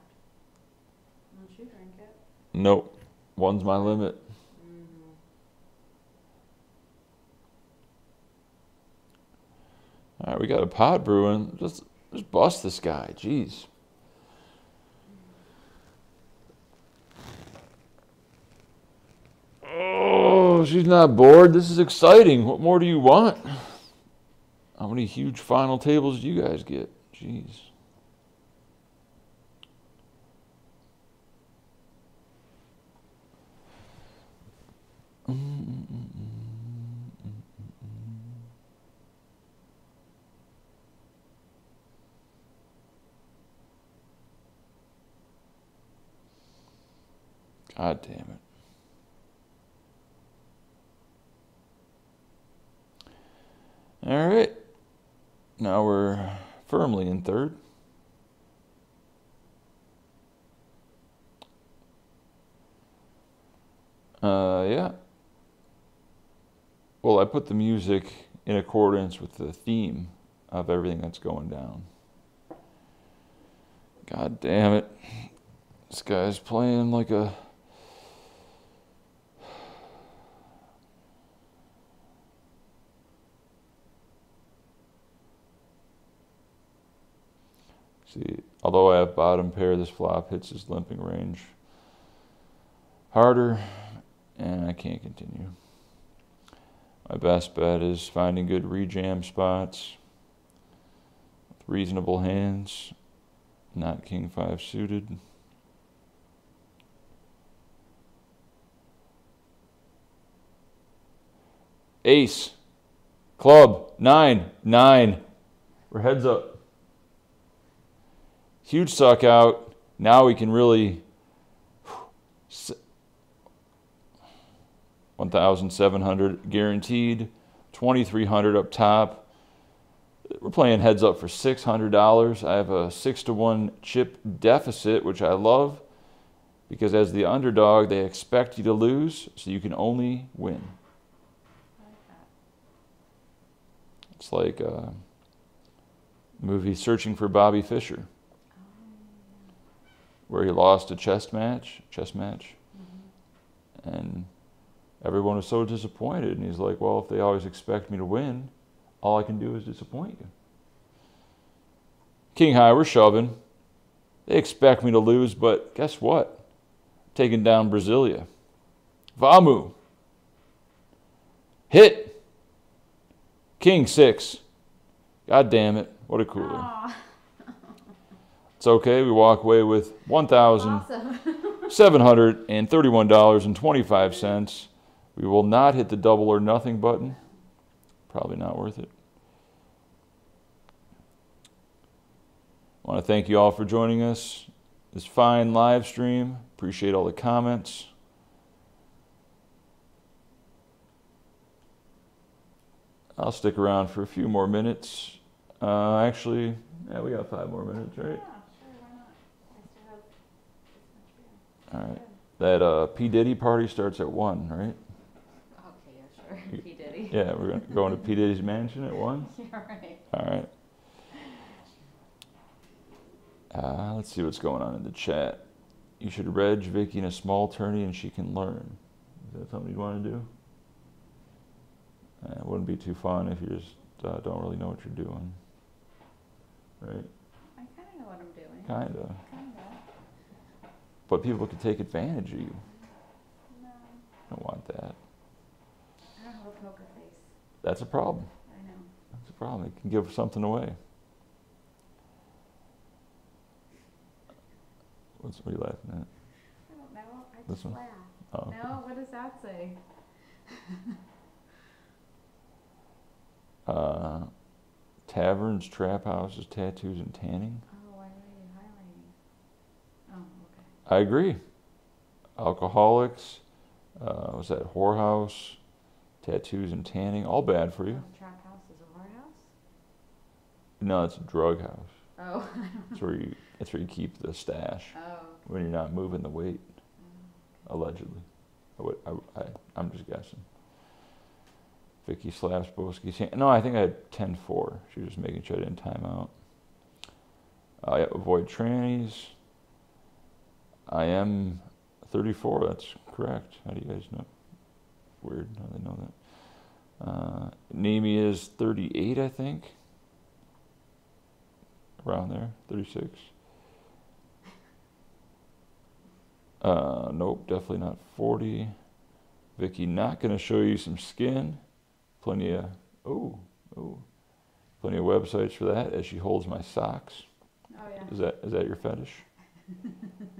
Won't you drink it? Nope. One's my limit. Mm-hmm. All right, we got a pot brewing. Just, just bust this guy. Jeez. Oh, she's not bored. This is exciting. What more do you want? How many huge final tables do you guys get? Jeez. God damn it. All right. Now we're firmly in third. Uh, yeah. Well, I put the music in accordance with the theme of everything that's going down. God damn it. This guy's playing like a. See, although I have bottom pair, this flop hits his limping range harder, and I can't continue. My best bet is finding good rejam spots with reasonable hands, not king five suited. Ace, club, nine, nine. We're heads up. Huge suck out. Now we can really. 1,700 guaranteed, 2,300 up top. We're playing heads up for $600. I have a 6 to 1 chip deficit, which I love because as the underdog, they expect you to lose, so you can only win. It's like a movie Searching for Bobby Fischer, where he lost a chess match, chess match, Mhm. and everyone was so disappointed. And he's like, "Well, if they always expect me to win, all I can do is disappoint you." King High, we're shoving. They expect me to lose, but guess what? Taking down Brasilia. Vamu. Hit. King six. God damn it. What a cooler. Aw, It's okay. We walk away with awesome. $1,731.25. We will not hit the double or nothing button. Probably not worth it. I want to thank you all for joining us this fine live stream. Appreciate all the comments. I'll stick around for a few more minutes. Uh, actually, yeah, we got five more minutes, right? Yeah, sure, why not? I still have this much beer. All right. That uh, P Diddy party starts at one, right? Okay, yeah, sure. P Diddy. Yeah, we're gonna go into P Diddy's mansion at one. [laughs] You're right. All right. Uh, let's see what's going on in the chat. You should reg Vicky in a small tourney and she can learn. Is that something you'd want to do? Uh, it wouldn't be too fun if you just uh, don't really know what you're doing. Right? I kind of know what I'm doing. Kinda. Kinda. But people could take advantage of you. No, I don't want that. I don't have a poker face. That's a problem. I know. That's a problem. It can give something away. What's what are you laughing at? I don't know. I This just one? laugh. Oh, okay. No, what does that say? [laughs] Uh, taverns, trap houses, tattoos, and tanning. Oh, why are you highlighting? Oh, okay. I agree. Alcoholics, uh, was that whorehouse, tattoos, and tanning, all bad for you. Trap house is a whorehouse? No, it's a drug house. Oh, [laughs] That's where you. Where you keep the stash oh. when you're not moving the weight, oh. allegedly. I would, I, I, I'm just guessing. Vicky slaps Boski. No, I think I had 10-4. She was just making sure I didn't time out. Uh, yeah, avoid trannies. I am 34. That's correct. How do you guys know? Weird. How they know that? Uh, Neeme is 38, I think. Around there, 36. Uh, nope, definitely not 40. Vicky, not going to show you some skin. Plenty of, oh, oh, plenty of websites for that as she holds my socks. Oh, yeah. Is that is that your fetish? [laughs]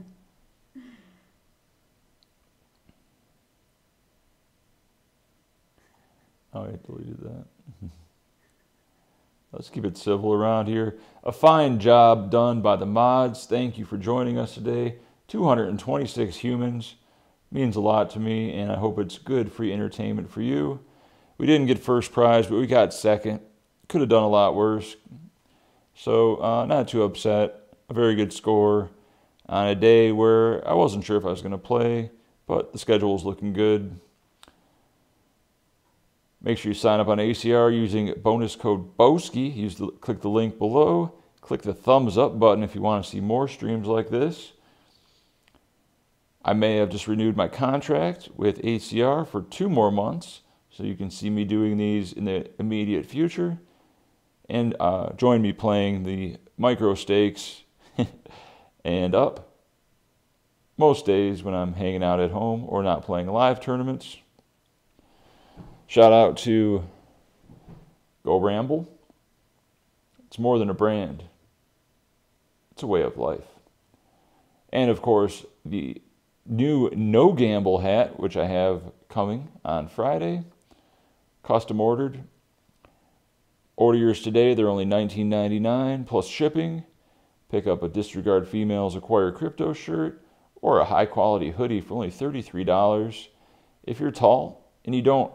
oh, I deleted that. [laughs] Let's keep it civil around here. A fine job done by the mods. Thank you for joining us today. 226 humans means a lot to me, and I hope it's good free entertainment for you. We didn't get first prize, but we got second. Could have done a lot worse. So, uh, not too upset. A very good score on a day where I wasn't sure if I was going to play, but the schedule was looking good. Make sure you sign up on ACR using bonus code BOSKI. Use the, click the link below. Click the thumbs up button if you want to see more streams like this. I may have just renewed my contract with ACR for two more months, so you can see me doing these in the immediate future. And uh, join me playing the micro stakes [laughs] and up most days when I'm hanging out at home or not playing live tournaments. Shout out to Go Ramble. It's more than a brand, it's a way of life. And of course, the new No Gamble hat, which I have coming on Friday, custom ordered. Order yours today. They're only $19.99 plus shipping. Pick up a Disregard Females Acquire Crypto shirt or a high quality hoodie for only $33. If you're tall and you don't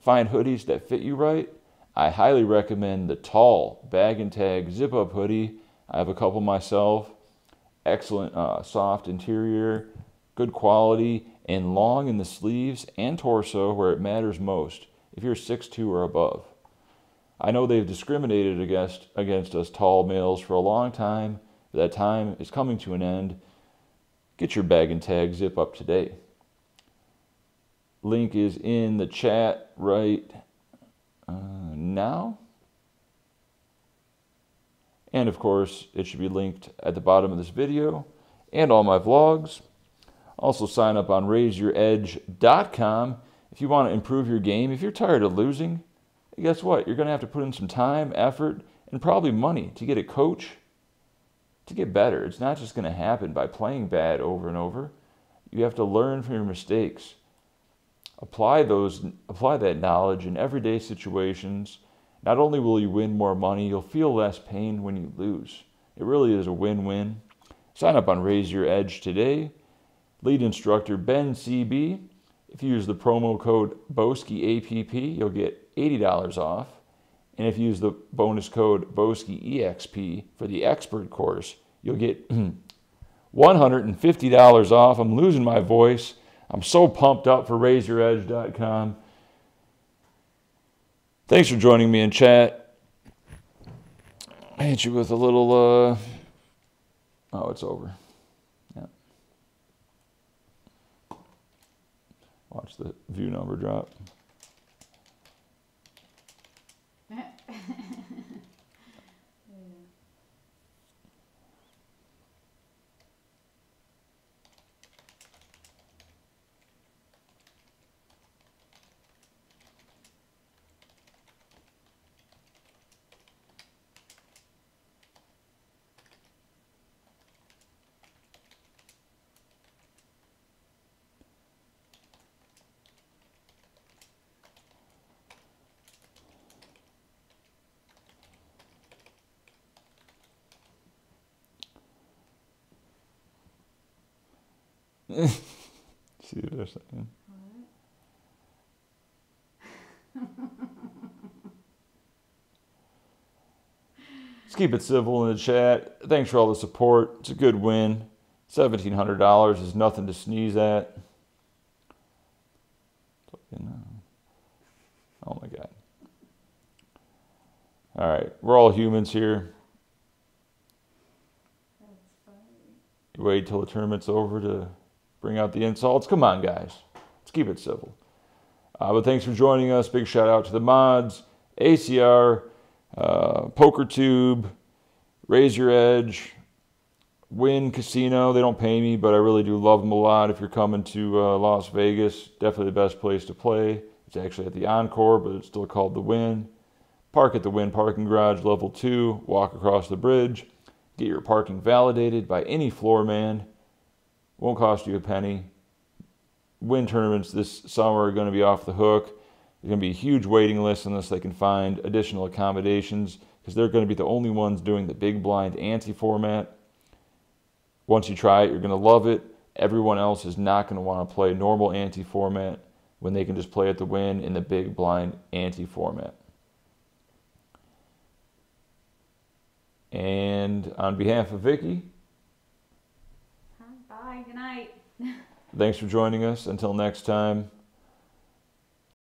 find hoodies that fit you right, I highly recommend the tall bag and tag zip up hoodie. I have a couple myself. Excellent uh, soft interior, good quality, and long in the sleeves and torso where it matters most if you're 6'2 or above. I know they've discriminated against, against us tall males for a long time. That time is coming to an end. Get your bag and tag zip up today. Link is in the chat right uh, now. And of course, it should be linked at the bottom of this video and all my vlogs. Also, sign up on raiseYourEdge.com if you want to improve your game. If you're tired of losing, guess what? You're going to have to put in some time, effort, and probably money to get a coach to get better. It's not just going to happen by playing bad over and over. You have to learn from your mistakes. Apply those apply that knowledge in everyday situations. Not only will you win more money, you'll feel less pain when you lose. It really is a win-win. Sign up on Raise Your Edge today. Lead instructor Ben CB. If you use the promo code BOSKIAPP, you'll get $80 off. And if you use the bonus code BOSKIEXP for the expert course, you'll get [clears throat] $150 off. I'm losing my voice. I'm so pumped up for RaiseYourEdge.com. Thanks for joining me in chat. I hit you with a little, uh, oh, it's over. Yeah. Watch the view number drop. [laughs] [laughs] See what saying. Let's keep it civil in the chat. Thanks for all the support. It's a good win. $1,700 is nothing to sneeze at. Uh, oh my God. All right, we're all humans here. You wait till the tournament's over to bring out the insults. Come on, guys. Let's keep it civil. Uh, but thanks for joining us. Big shout out to the mods, ACR, uh, PokerTube, Raise Your Edge, Wynn Casino. They don't pay me, but I really do love them a lot. If you're coming to uh, Las Vegas, definitely the best place to play. It's actually at the Encore, but it's still called the Wynn. Park at the Wynn parking garage, level two. Walk across the bridge. Get your parking validated by any floor man. Won't cost you a penny. Wynn tournaments this summer are going to be off the hook. There's going to be a huge waiting list unless they can find additional accommodations because they're going to be the only ones doing the big blind ante format. Once you try it, you're going to love it. Everyone else is not going to want to play normal ante format when they can just play at the Wynn in the big blind ante format. And on behalf of Vicky. Good night. [laughs] Thanks for joining us. Until next time,